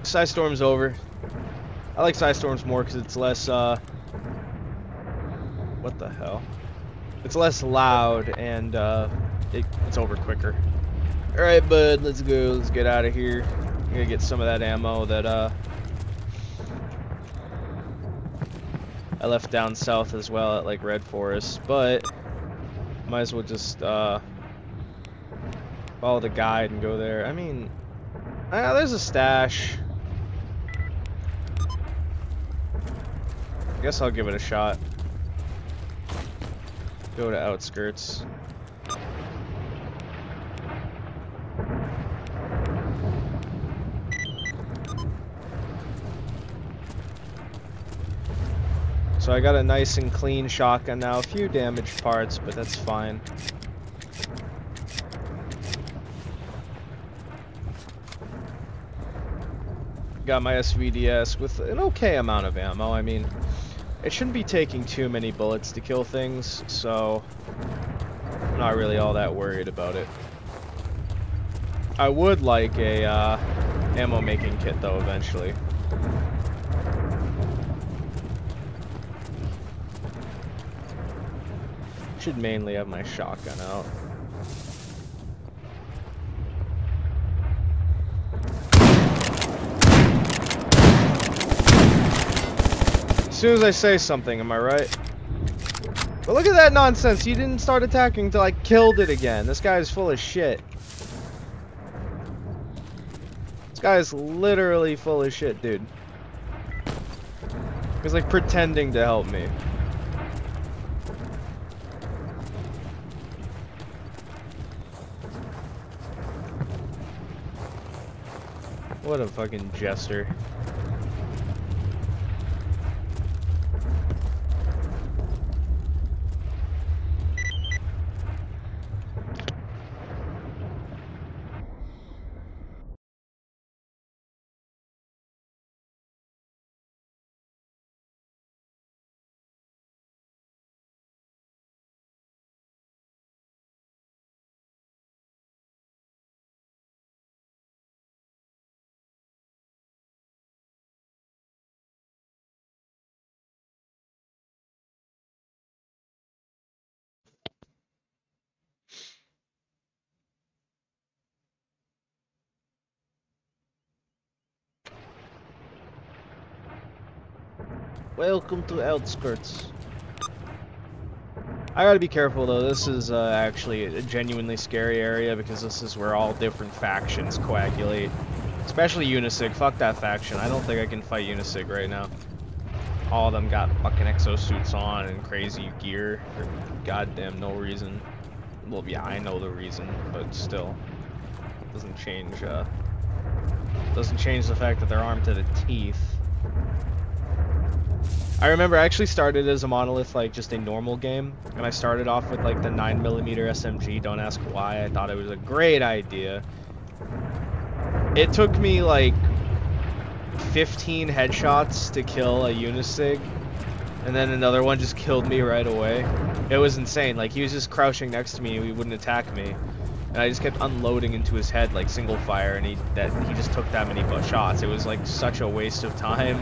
Alright, Storm's over. I like Psi-Storms more because it's less, uh... What the hell? It's less loud and, uh, it, it's over quicker. Alright, bud, let's go. Let's get out of here. I'm gonna get some of that ammo that, uh... I left down south as well at, like, Red Forest, but... Might as well just, uh... Follow the guide and go there. I mean... Ah, there's a stash. I guess I'll give it a shot. Go to outskirts. So I got a nice and clean shotgun now. A few damaged parts, but that's fine. got my SVDS with an okay amount of ammo. I mean, it shouldn't be taking too many bullets to kill things, so I'm not really all that worried about it. I would like a uh, ammo making kit though eventually. Should mainly have my shotgun out. Soon as I say something, am I right? But look at that nonsense. You didn't start attacking until I killed it again. This guy is full of shit. This guy is literally full of shit, dude. He's like pretending to help me. What a fucking jester. Welcome to Outskirts. I gotta be careful though, this is uh, actually a genuinely scary area because this is where all different factions coagulate. Especially UNISG, fuck that faction. I don't think I can fight UNISG right now. All of them got fucking exosuits on and crazy gear for goddamn no reason. Well, yeah, I know the reason, but still. Doesn't change, uh... Doesn't change the fact that they're armed to the teeth. I remember I actually started as a monolith like just a normal game and I started off with like the 9mm SMG don't ask why I thought it was a great idea. It took me like 15 headshots to kill a UNISG and then another one just killed me right away. It was insane like he was just crouching next to me he wouldn't attack me and I just kept unloading into his head like single fire and he that he just took that many shots. It was like such a waste of time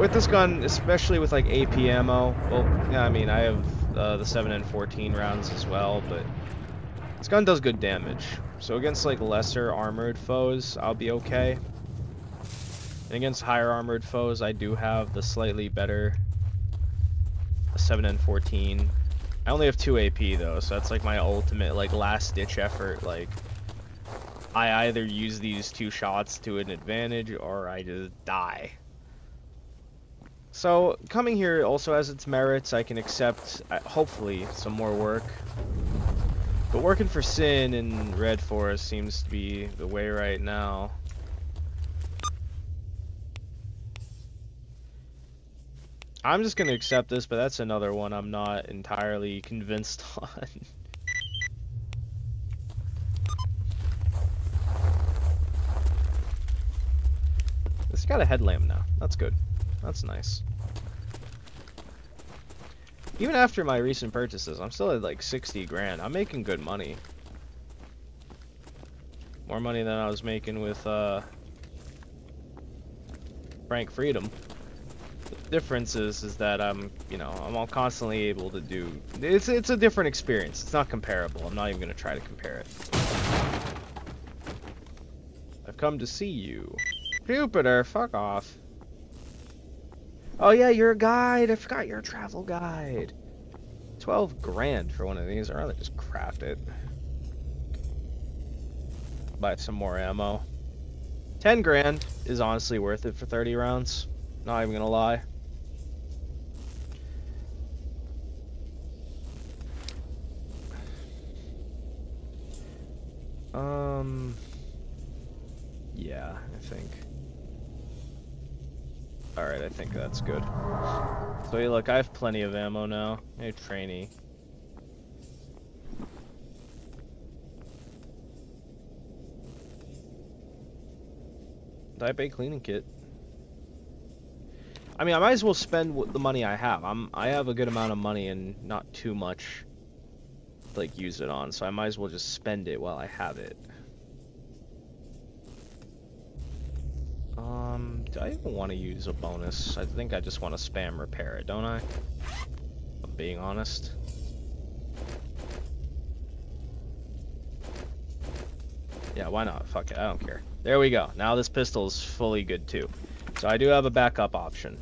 With this gun, especially with like AP ammo, well, yeah, I mean, I have uh, the 7N14 rounds as well, but this gun does good damage. So against like lesser armored foes, I'll be okay. And against higher armored foes, I do have the slightly better 7N14. I only have 2 AP though, so that's like my ultimate like last ditch effort. Like, I either use these two shots to an advantage or I just die. So, coming here also has its merits. I can accept, uh, hopefully, some more work. But working for Sin in Red Forest seems to be the way right now. I'm just gonna accept this, but that's another one I'm not entirely convinced on. it's got a headlamp now. That's good. That's nice. Even after my recent purchases, I'm still at like 60 grand. I'm making good money. More money than I was making with uh, Frank Freedom. The difference is, is that I'm, you know, I'm all constantly able to do. It's it's a different experience. It's not comparable. I'm not even gonna try to compare it. I've come to see you, Jupiter. Fuck off. Oh yeah, you're a guide. I forgot you're a travel guide. 12 grand for one of these. I'd rather just craft it. Buy some more ammo. 10 grand is honestly worth it for 30 rounds. Not even gonna lie. Um, yeah, I think. Alright, I think that's good. So hey, look, I have plenty of ammo now. Hey, trainee. Type A cleaning kit. I mean, I might as well spend the money I have. I'm I have a good amount of money and not too much to, like use it on, so I might as well just spend it while I have it. Um, do I even want to use a bonus? I think I just want to spam repair it, don't I? I'm being honest. Yeah, why not? Fuck it, I don't care. There we go. Now this pistol is fully good too. So I do have a backup option.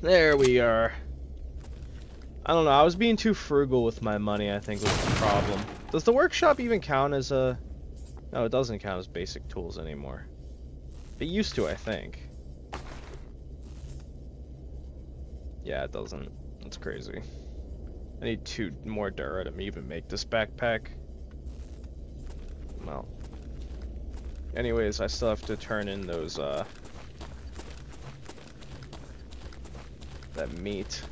There we are. I don't know, I was being too frugal with my money, I think was the problem. Does the workshop even count as a... No, it doesn't count as basic tools anymore. It used to, I think. Yeah, it doesn't. That's crazy. I need two more Dura to even make this backpack. Well. Anyways, I still have to turn in those, uh... That meat.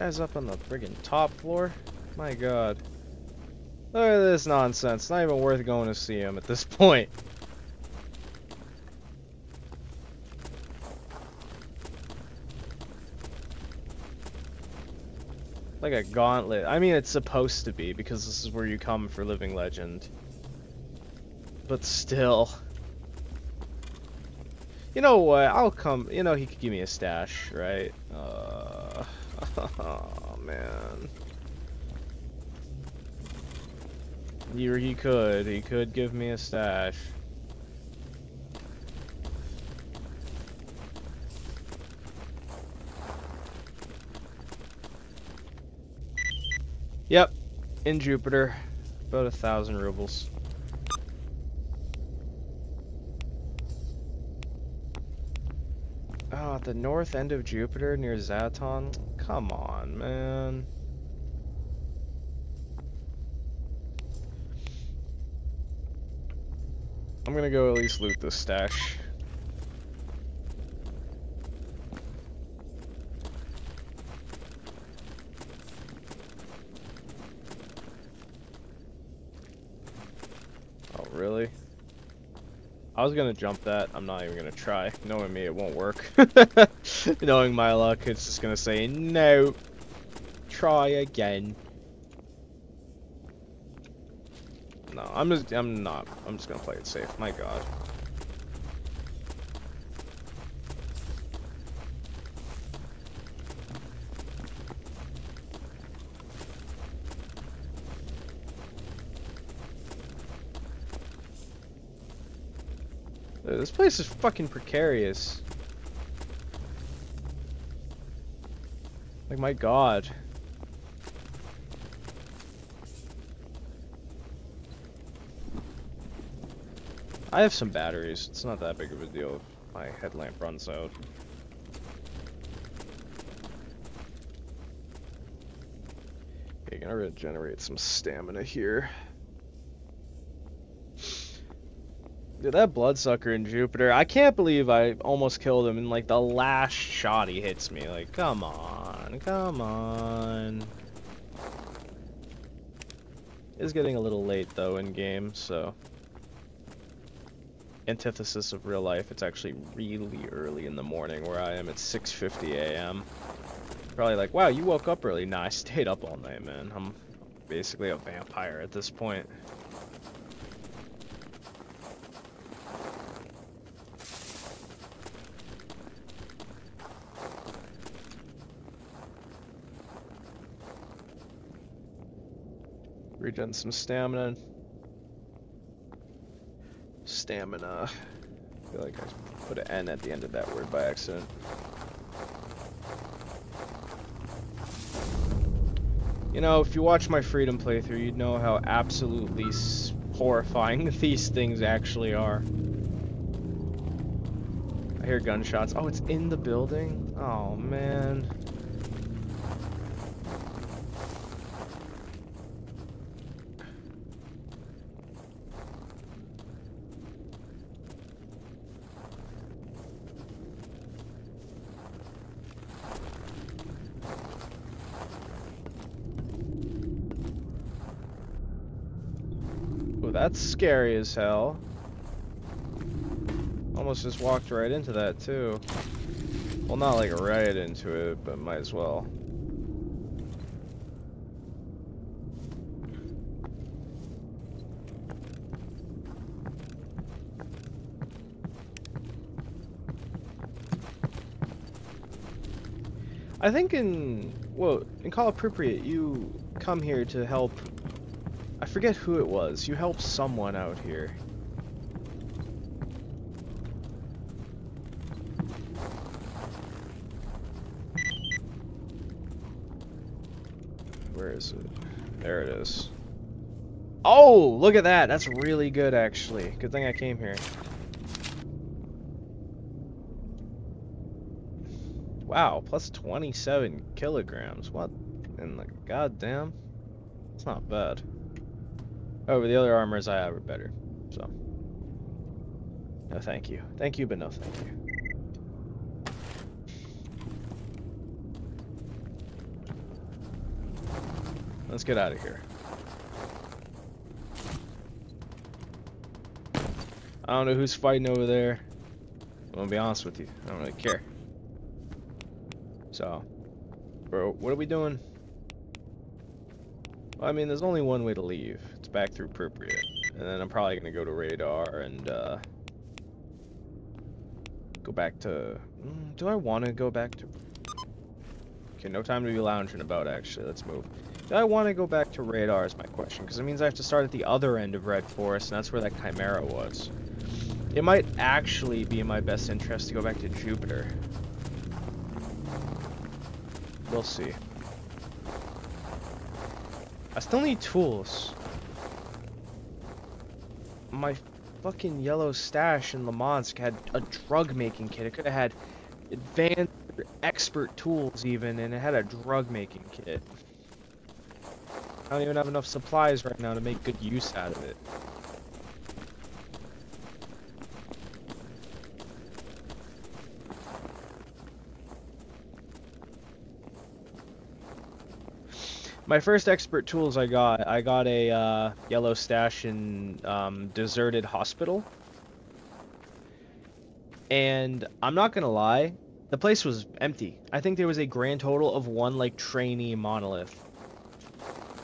Guy's up on the friggin' top floor? My god. Look at this nonsense. Not even worth going to see him at this point. Like a gauntlet. I mean, it's supposed to be, because this is where you come for Living Legend. But still. You know what? I'll come. You know, he could give me a stash, right? Uh, oh, man. He, he could. He could give me a stash. Yep, in Jupiter, about a thousand rubles. Oh, at the north end of Jupiter near Zaton? Come on, man. I'm gonna go at least loot this stash. Oh, really? I was gonna jump that. I'm not even gonna try. Knowing me, it won't work. Knowing my luck, it's just gonna say, no. Try again. No, I'm just, I'm not. I'm just gonna play it safe. My god. This place is fucking precarious. Like, my god. I have some batteries. It's not that big of a deal if my headlamp runs out. Okay, gonna regenerate some stamina here. Dude, that bloodsucker in Jupiter, I can't believe I almost killed him and like the last shot he hits me. Like, come on, come on. It's getting a little late though in game, so antithesis of real life. It's actually really early in the morning where I am. It's 6:50 a.m. Probably like, wow, you woke up early. Nah, I stayed up all night, man. I'm basically a vampire at this point. Regen some stamina. Stamina. I feel like I put an N at the end of that word by accident. You know, if you watch my Freedom playthrough, you'd know how absolutely horrifying these things actually are. I hear gunshots. Oh, it's in the building? Oh, man. Well, that's scary as hell. Almost just walked right into that, too. Well, not like right into it, but might as well. I think in, well, in Call of Pripyat you come here to help I forget who it was. You helped someone out here. Where is it? There it is. Oh, look at that. That's really good, actually. Good thing I came here. Wow, plus 27 kilograms. What in the goddamn? It's not bad. However, the other armors I have are better, so. No, thank you. Thank you, but no thank you. Let's get out of here. I don't know who's fighting over there. I'm gonna be honest with you. I don't really care. So, bro, what are we doing? Well, I mean, there's only one way to leave. Back through Pripyat. And then I'm probably gonna go to Radar and, uh... Go back to... Mm, do I want to go back to... Okay, no time to be lounging about, actually. Let's move. Do I want to go back to Radar is my question, because it means I have to start at the other end of Red Forest, and that's where that Chimera was. It might actually be in my best interest to go back to Jupiter. We'll see. I still need tools. My fucking yellow stash in Limansk had a drug making kit. It could have had advanced expert tools even, and it had a drug making kit. I don't even have enough supplies right now to make good use out of it. My first expert tools I got, I got a uh, yellow stash in um, deserted hospital. And I'm not gonna lie, the place was empty. I think there was a grand total of one like trainee monolith.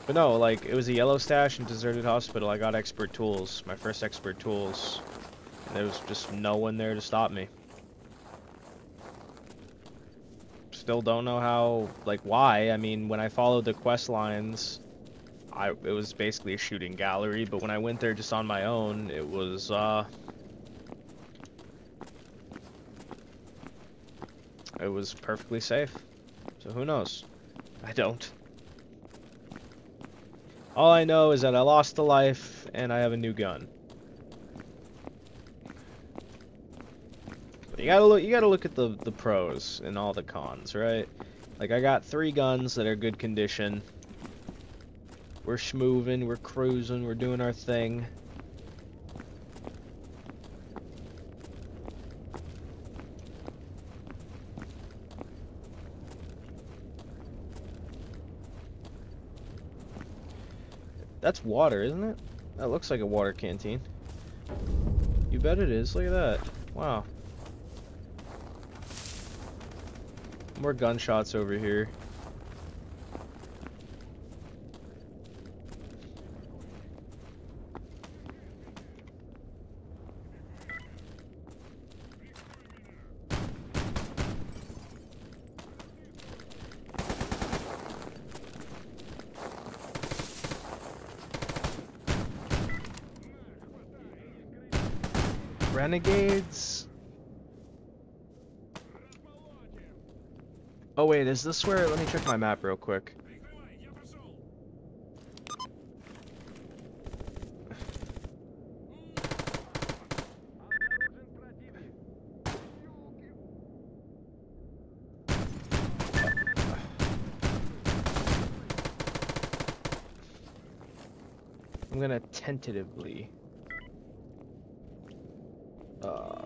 But no, like it was a yellow stash in deserted hospital. I got expert tools, my first expert tools. And there was just no one there to stop me. Still don't know how, like why. I mean, when I followed the quest lines, I it was basically a shooting gallery. But when I went there just on my own, it was uh, it was perfectly safe. So who knows? I don't. All I know is that I lost a life and I have a new gun. You gotta look. You gotta look at the the pros and all the cons, right? Like I got three guns that are good condition. We're schmoving, we're cruising, we're doing our thing. That's water, isn't it? That looks like a water canteen. You bet it is. Look at that. Wow. More gunshots over here. Renegades. Oh wait, is this where? Let me check my map real quick. I'm gonna tentatively. Uh,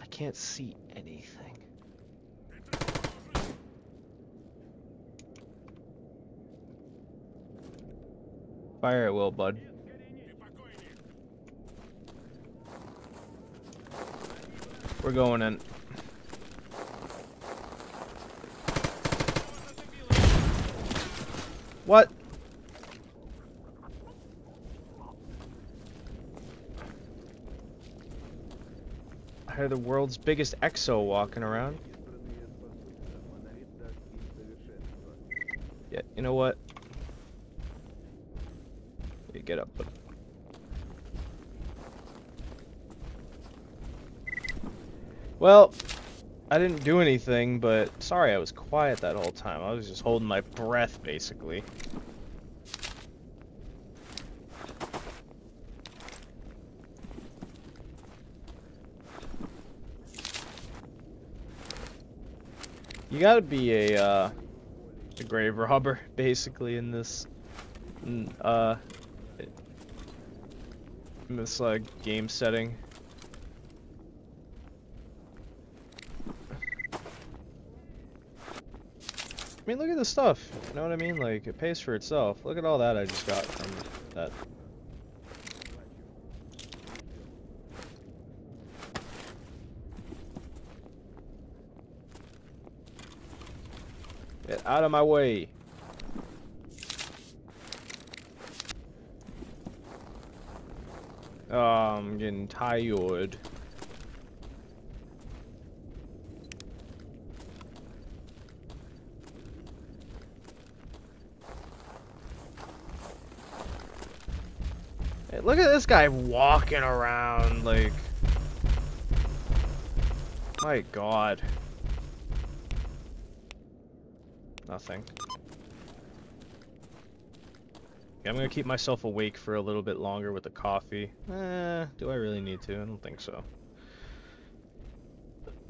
I can't see anything. Fire at will, bud. We're going in. What? I hear the world's biggest EXO walking around. Yeah, you know what? You get up. Well, I didn't do anything, but sorry I was quiet that whole time. I was just holding my breath, basically. Gotta be a, uh, a grave robber, basically, in this, in, uh, in this, uh, game setting. I mean, look at the stuff. You know what I mean? Like, it pays for itself. Look at all that I just got from that. Get out of my way. Oh, I'm getting tired. Hey, look at this guy walking around, like... My god. Nothing. I'm gonna keep myself awake for a little bit longer with the coffee. Eh, do I really need to? I don't think so.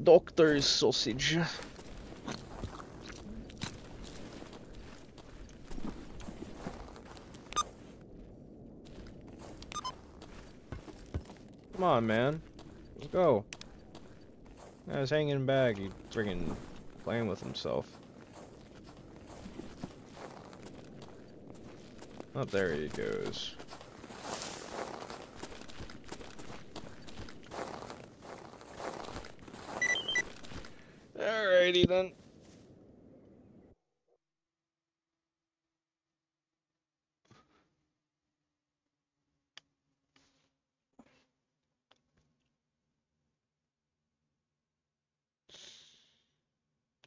Doctor's sausage. Come on, man. Let's go. I was hanging back. He friggin' playing with himself. Oh, there he goes. Alrighty then.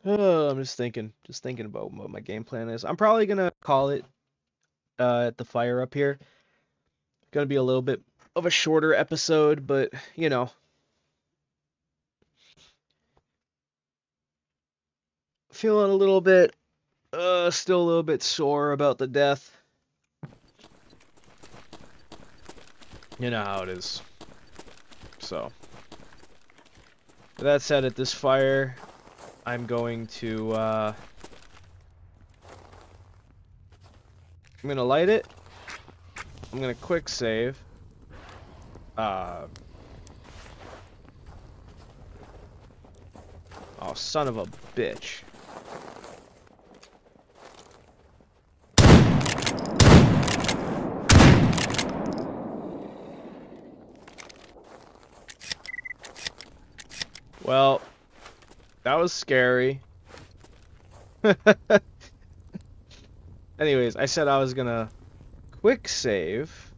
Oh, I'm just thinking, just thinking about what my game plan is. I'm probably gonna call it uh, at the fire up here. Gonna be a little bit of a shorter episode, but you know. Feeling a little bit, uh, still a little bit sore about the death. You know how it is. So. With that said, at this fire, I'm going to, uh, I'm gonna light it. I'm gonna quick save. Uh, Oh, son of a bitch. Well, that was scary. Anyways, I said I was gonna quick save.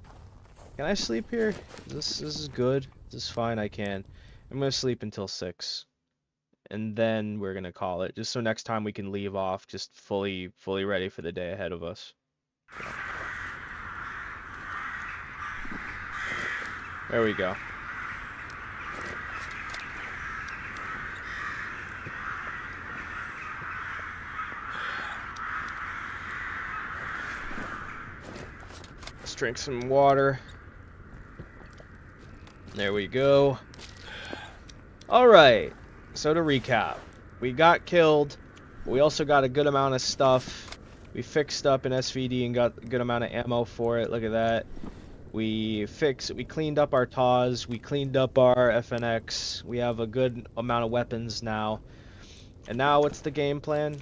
Can I sleep here? This this is good. This is fine. I can. I'm gonna sleep until six, and then we're gonna call it. Just so next time we can leave off just fully fully ready for the day ahead of us. There we go. Drink some water. There we go. Alright, so to recap. We got killed. We also got a good amount of stuff. We fixed up an SVD and got a good amount of ammo for it. Look at that. We fixed, we cleaned up our TAWs. We cleaned up our FNX. We have a good amount of weapons now. And now what's the game plan?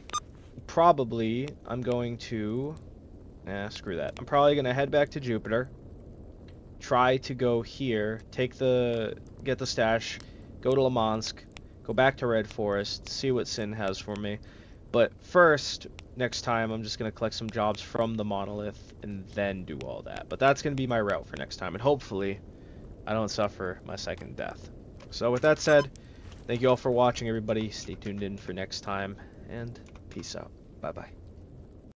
Probably I'm going to... Nah, screw that. I'm probably going to head back to Jupiter. Try to go here. Take the... Get the stash. Go to Limansk. Go back to Red Forest. See what Sin has for me. But first, next time, I'm just going to collect some jobs from the Monolith and then do all that. But that's going to be my route for next time. And hopefully, I don't suffer my second death. So with that said, thank you all for watching, everybody. Stay tuned in for next time. And peace out. Bye-bye.